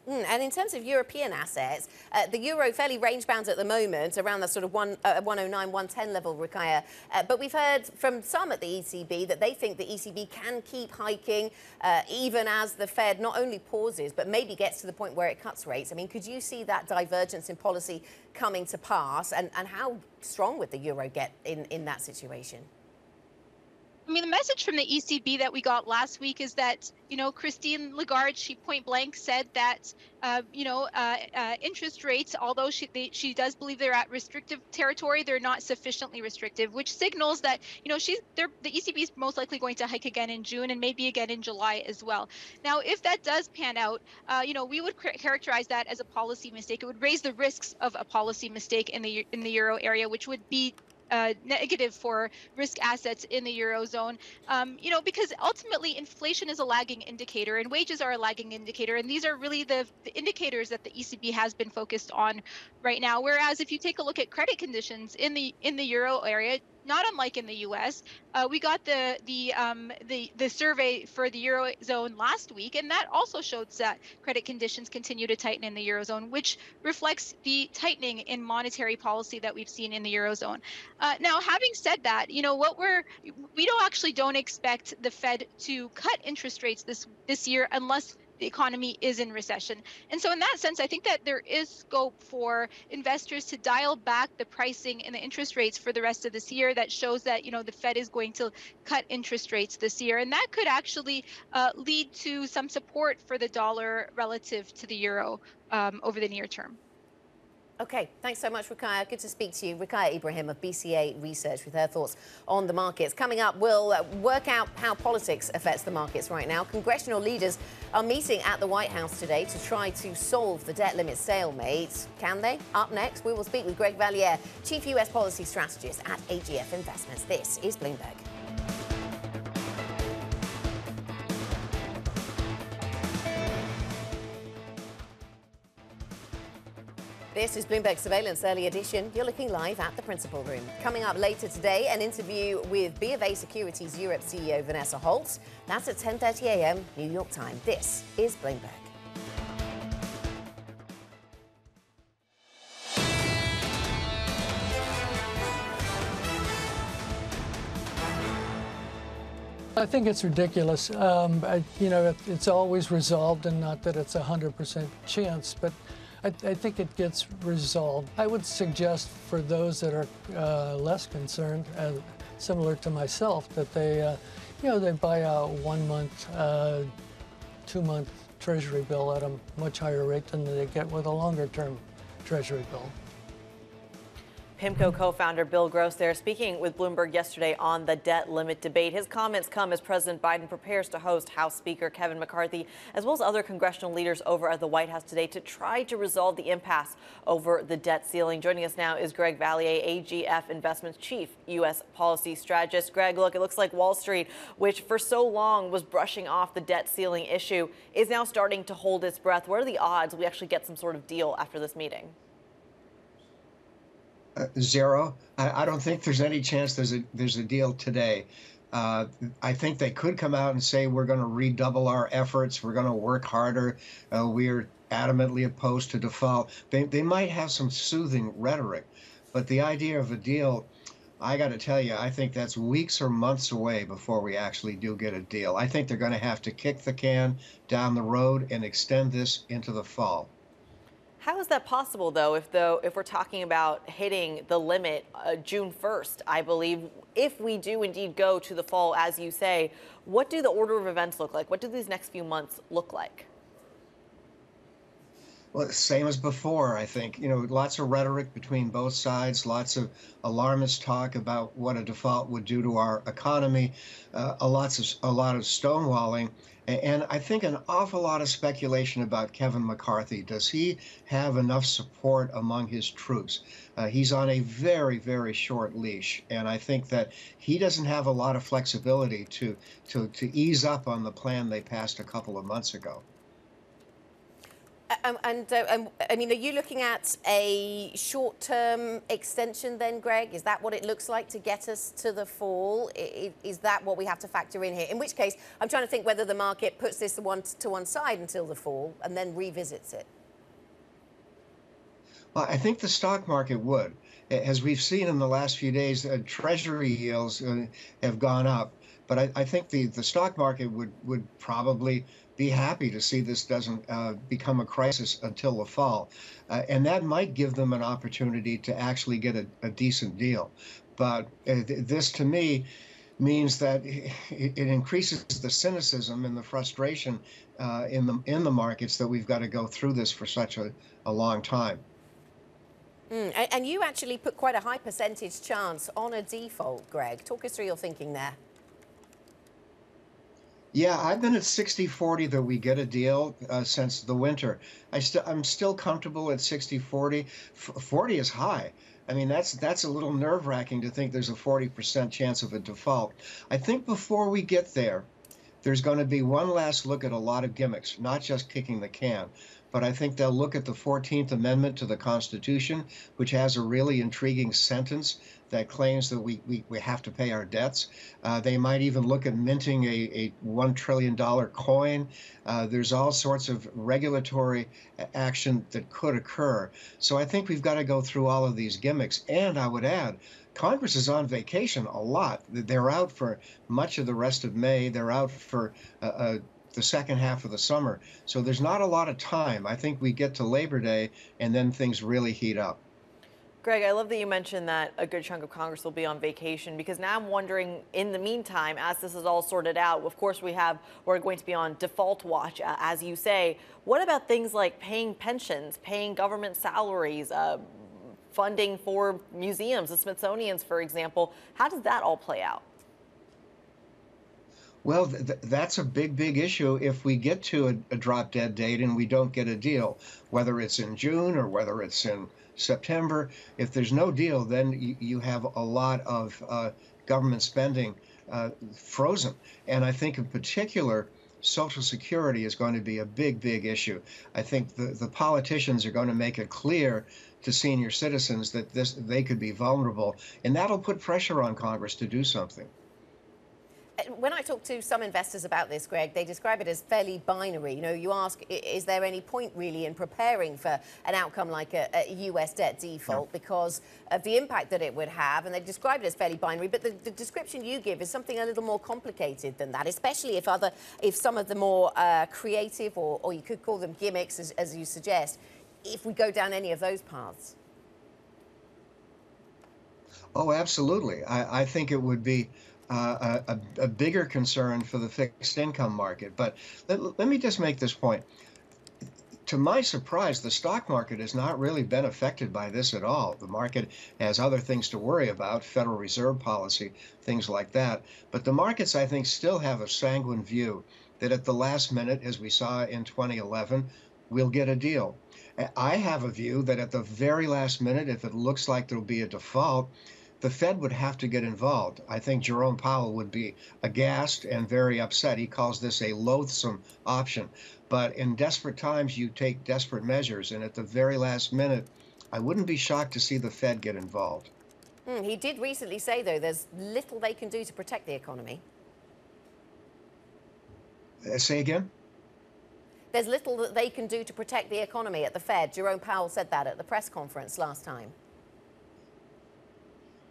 Mm, and in terms of European assets, uh, the euro fairly range bound at the moment, around the sort of one, uh, 109, 110 level, Roukaya. Uh, but we've heard from some at the ECB that they think the ECB can keep hiking uh, even as the Fed not only pauses, but maybe gets to the point where it cuts rates. I mean, could you see that divergence in policy coming to pass? And, and how strong would the euro get in, in that situation? I mean, the message from the ECB that we got last week is that, you know, Christine Lagarde, she point blank said that, uh, you know, uh, uh, interest rates, although she they, she does believe they're at restrictive territory, they're not sufficiently restrictive, which signals that, you know, she's they're, the ECB is most likely going to hike again in June and maybe again in July as well. Now, if that does pan out, uh, you know, we would characterize that as a policy mistake. It would raise the risks of a policy mistake in the in the euro area, which would be uh, negative for risk assets in the eurozone. Um, you know, because ultimately inflation is a lagging indicator and wages are a lagging indicator, and these are really the, the indicators that the ECB has been focused on right now. Whereas if you take a look at credit conditions in the in the euro area, not unlike in the U.S. Uh, we got the the um, the the survey for the eurozone last week, and that also showed that credit conditions continue to tighten in the eurozone, which reflects the tightening in monetary policy that we've seen in the eurozone. Uh, now, having said that, you know what we're we don't actually don't expect the Fed to cut interest rates this this year unless the economy is in recession. And so, in that sense, I think that there is scope for investors to dial back the pricing and the interest rates for the rest of this year. That shows that you know the Fed is going to cut interest rates this year, and that could actually uh, lead to some support for the dollar relative to the euro um, over the near term. Okay, thanks so much, Roukaya. Good to speak to you. Roukaya Ibrahim of BCA Research with her thoughts on the markets. Coming up, we'll uh, work out how politics affects the markets right now. Congressional leaders are meeting at the White House today to try to solve the debt limit stalemate. Can they? Up next, we will speak with Greg Valliere, Chief U.S. Policy Strategist at AGF Investments. This is Bloomberg. This is Bloomberg Surveillance Early Edition. You're looking live at the Principal Room. Coming up later today, an interview with B of A Securities Europe CEO Vanessa Holtz. That's at 10:30 a.m. New York time. This is Bloomberg. I think it's ridiculous. Um, I, you know, it, it's always resolved, and not that it's a 100% chance, but I, I, think it gets resolved. I would suggest for those that are uh, less concerned, uh, similar to myself, that they, uh, you know, they buy a one month, uh, two month treasury bill at a much higher rate than they get with a longer term treasury bill. PIMCO co-founder Bill Gross there speaking with Bloomberg yesterday on the debt limit debate. His comments come as President Biden prepares to host House Speaker Kevin McCarthy as well as other congressional leaders over at the White House today to try to resolve the impasse over the debt ceiling. Joining us now is Greg Valliere, AGF Investments Chief U.S. Policy Strategist. Greg, look, it looks like Wall Street, which for so long was brushing off the debt ceiling issue, is now starting to hold its breath. What are the odds we actually get some sort of deal after this meeting? Uh, zero. I, I, don't think there's any chance there's a there's a deal today. Uh, I think they could come out and say we're going to redouble our efforts. We're going to work harder. Uh, we're adamantly opposed to default. They they might have some soothing rhetoric, but the idea of a deal. I got to tell you, I think that's weeks or months away before we actually do get a deal. I think they're going to have to kick the can down the road and extend this into the fall. How is that possible, though, if though if we're talking about hitting the limit uh, June 1st, I believe, if we do indeed go to the fall, as you say, what do the order of events look like? What do these next few months look like? Well, same as before, I think. You know, lots of rhetoric between both sides, lots of alarmist talk about what a default would do to our economy, uh, a lots of a lot of stonewalling. And I think an awful lot of speculation about Kevin McCarthy. Does he have enough support among his troops? Uh, he's on a very, very short leash, and I think that he doesn't have a lot of flexibility to to to ease up on the plan they passed a couple of months ago. Um, and uh, um, I mean, are you looking at a short-term extension then, Greg? Is that what it looks like to get us to the fall? Is, that what we have to factor in here? In which case, I'm trying to think whether the market puts this one to one side until the fall and then revisits it. Well, I think the stock market would. As we've seen in the last few days, uh, Treasury yields uh, have gone up. But I, I, think the, the stock market would, would probably be happy to see this doesn't uh, become a crisis until the fall. Uh, and that might give them an opportunity to actually get a, a decent deal. But uh, th- this, to me, means that it, it increases the cynicism and the frustration uh, in the in the markets that we've got to go through this for such a, a long time. Mm, and you actually put quite a high percentage chance on a default, Greg. Talk us through your thinking there. Yeah, I've been at 60 40 that we get a deal uh, since the winter. I st- I'm still comfortable at 60 40. F- 40 is high. I mean, that's that's a little nerve wracking to think there's a 40% chance of a default. I think before we get there, there's going to be one last look at a lot of gimmicks, not just kicking the can but I think they'll look at the 14th Amendment to the Constitution, which has a really intriguing sentence that claims that we, we, we have to pay our debts. Uh, they might even look at minting a, a $1 trillion coin. Uh, there's all sorts of regulatory action that could occur. So I think we've got to go through all of these gimmicks. And I would add, Congress is on vacation a lot. They're out for much of the rest of May. They're out for uh, the second half of the summer. So there's not a lot of time. I think we get to Labor Day and then things really heat up. Greg, I love that you mentioned that a good chunk of Congress will be on vacation because now I'm wondering, in the meantime, as this is all sorted out, of course we have we're going to be on default watch, uh, as you say. What about things like paying pensions, paying government salaries, uh, funding for museums, the Smithsonian's, for example? How does that all play out? Well, th- that's a big, big issue if we get to a, a, drop dead date and we don't get a deal, whether it's in June or whether it's in September. If there's no deal, then you, you have a lot of uh, government spending uh, frozen. And I think in particular, Social Security is going to be a big, big issue. I think the, the politicians are going to make it clear to senior citizens that this they could be vulnerable, and that'll put pressure on Congress to do something when I talk to some investors about this, Greg, they describe it as fairly binary. You know, you ask, is there any point really in preparing for an outcome like a, a US debt default no. because of the impact that it would have? And they describe it as fairly binary, but the, the, description you give is something a little more complicated than that, especially if other, if some of the more uh, creative, or, or you could call them gimmicks, as, as you suggest, if we go down any of those paths. Oh, absolutely. I, I think it would be a, a, bigger concern for the fixed income market. But let, let me just make this point. To my surprise, the stock market has not really been affected by this at all. The market has other things to worry about, Federal Reserve policy, things like that. But the markets, I think, still have a sanguine view that at the last minute, as we saw in 2011, we'll get a deal. I have a view that at the very last minute, if it looks like there'll be a default, the Fed would have to get involved. I think Jerome Powell would be aghast and very upset. He calls this a loathsome option. But in desperate times, you take desperate measures. And at the very last minute, I wouldn't be shocked to see the Fed get involved. Mm, he did recently say, though, there's little they can do to protect the economy. Uh, say again? There's little that they can do to protect the economy at the Fed. Jerome Powell said that at the press conference last time.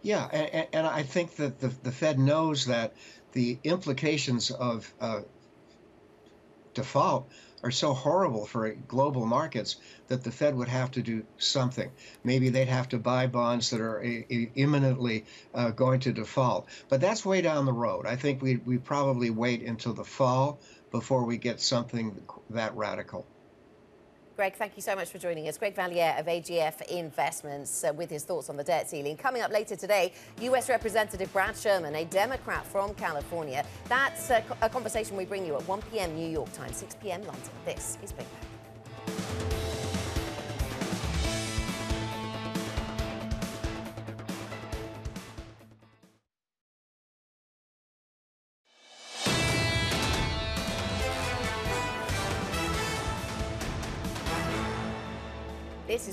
Yeah, and, and I think that the, the Fed knows that the implications of uh, default are so horrible for global markets that the Fed would have to do something. Maybe they'd have to buy bonds that are imminently uh, going to default. But that's way down the road. I think we we probably wait until the fall before we get something that radical. Greg, thank you so much for joining us. Greg Valliere of AGF Investments uh, with his thoughts on the debt ceiling. Coming up later today, U.S. Representative Brad Sherman, a Democrat from California. That's a, a conversation we bring you at 1 p.m. New York time, 6 p.m. London. This is Big.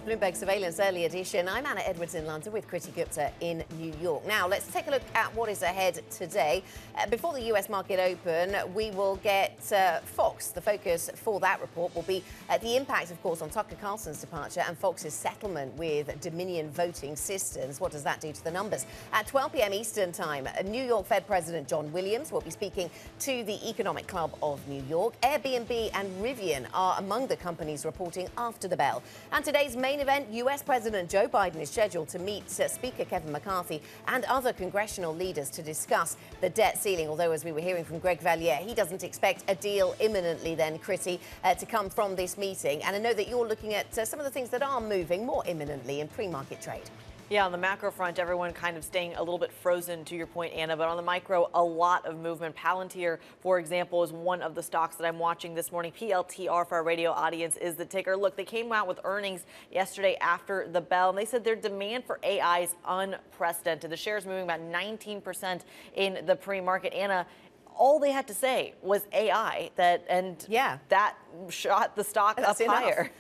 Bloomberg Surveillance Early Edition. I'm Anna Edwards in London with Kriti Gupta in New York. Now, let's take a look at what is ahead today. Uh, before the US market open, we will get uh, Fox. The focus for that report will be uh, the impact, of course, on Tucker Carlson's departure and Fox's settlement with Dominion Voting Systems. What does that do to the numbers? At 12 p.m. Eastern Time, New York Fed President John Williams will be speaking to the Economic Club of New York. Airbnb and Rivian are among the companies reporting after the bell. And today's main event, US President Joe Biden is scheduled to meet uh, Speaker Kevin McCarthy and other congressional leaders to discuss the debt ceiling. Although, as we were hearing from Greg Valliere, he doesn't expect a deal imminently, then, Kriti, uh, to come from this meeting. And I know that you're looking at uh, some of the things that are moving more imminently in pre market trade. Yeah, on the macro front, everyone kind of staying a little bit frozen to your point, Anna. But on the micro, a lot of movement. Palantir, for example, is one of the stocks that I'm watching this morning. PLTR for our radio audience is the ticker. Look, they came out with earnings yesterday after the bell, and they said their demand for AI is unprecedented. The share is moving about 19% in the pre-market. Anna, all they had to say was AI that and yeah that shot the stock That's up enough. higher.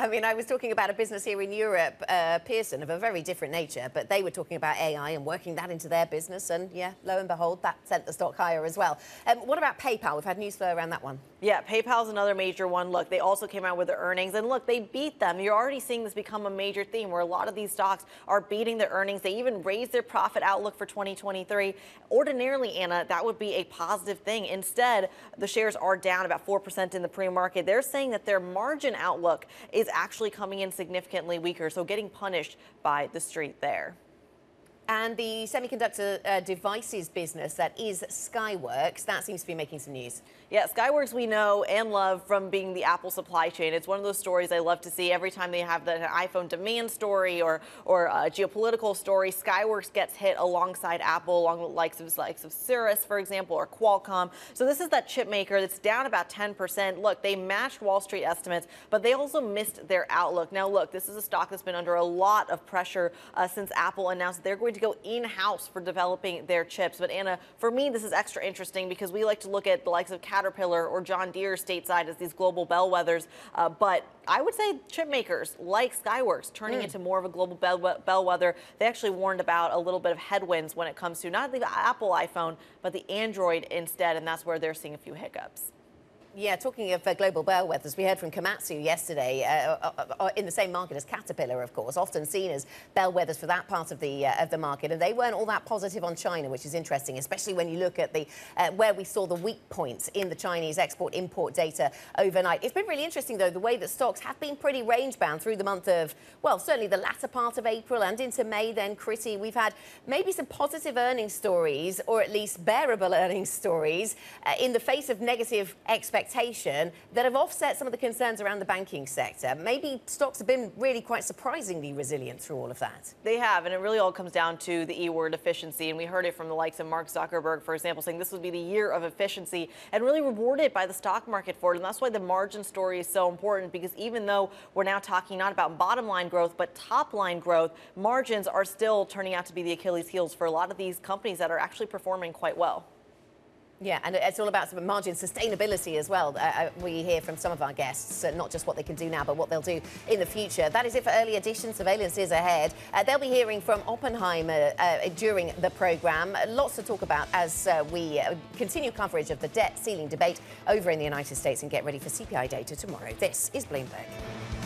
I mean, I was talking about a business here in Europe, uh, Pearson, of a very different nature, but they were talking about AI and working that into their business. And yeah, lo and behold, that sent the stock higher as well. Um, what about PayPal? We've had news flow around that one. Yeah, PayPal's another major one. Look, they also came out with their earnings, and look, they beat them. You're already seeing this become a major theme where a lot of these stocks are beating their earnings. They even raised their profit outlook for 2023. Ordinarily, Anna, that would be a positive thing. Instead, the shares are down about 4% in the pre market. They're saying that their margin outlook is actually coming in significantly weaker, so getting punished by the street there. And the semiconductor uh, devices business that is Skyworks, that seems to be making some news. Yeah, Skyworks we know and love from being the Apple supply chain. It's one of those stories I love to see every time they have the iPhone demand story or or a geopolitical story. Skyworks gets hit alongside Apple, along the likes of likes of Cirrus, for example, or Qualcomm. So this is that chip maker that's down about 10%. Look, they matched Wall Street estimates, but they also missed their outlook. Now, look, this is a stock that's been under a lot of pressure uh, since Apple announced they're going to go in-house for developing their chips. But Anna, for me, this is extra interesting because we like to look at the likes of Caterpillar or John Deere stateside as these global bellwethers. Uh, but I would say chip makers like Skyworks turning Mm. into more of a global bell- bellwether. They actually warned about a little bit of headwinds when it comes to not the Apple iPhone, but the Android instead, and that's where they're seeing a few hiccups. Yeah, talking of uh, global bellwethers, we heard from Komatsu yesterday, uh, uh, uh, in the same market as Caterpillar, of course, often seen as bellwethers for that part of the uh, of the market, and they weren't all that positive on China, which is interesting, especially when you look at the uh, where we saw the weak points in the Chinese export-import data overnight. It's been really interesting, though, the way that stocks have been pretty range-bound through the month of, well, certainly the latter part of April and into May. Then, Kriti, we've had maybe some positive earnings stories, or at least bearable earnings stories, in the face of negative expectations that have offset some of the concerns around the banking sector. Maybe stocks have been really quite surprisingly resilient through all of that. They have, and it really all comes down to the E word efficiency. And we heard it from the likes of Mark Zuckerberg, for example, saying this would be the year of efficiency and really rewarded by the stock market for it. And that's why the margin story is so important because even though we're now talking not about bottom line growth, but top line growth, margins are still turning out to be the Achilles heels for a lot of these companies that are actually performing quite well. Yeah, and it's all about margin sustainability as well. Uh, uh, we hear from some of our guests, uh, not just what they can do now, but what they'll do in the future. That is it for early edition. Surveillance is ahead. Uh, they'll be hearing from Oppenheimer uh, during the programme. Lots to talk about as uh, we continue coverage of the debt ceiling debate over in the United States and get ready for CPI data tomorrow. This is Bloomberg.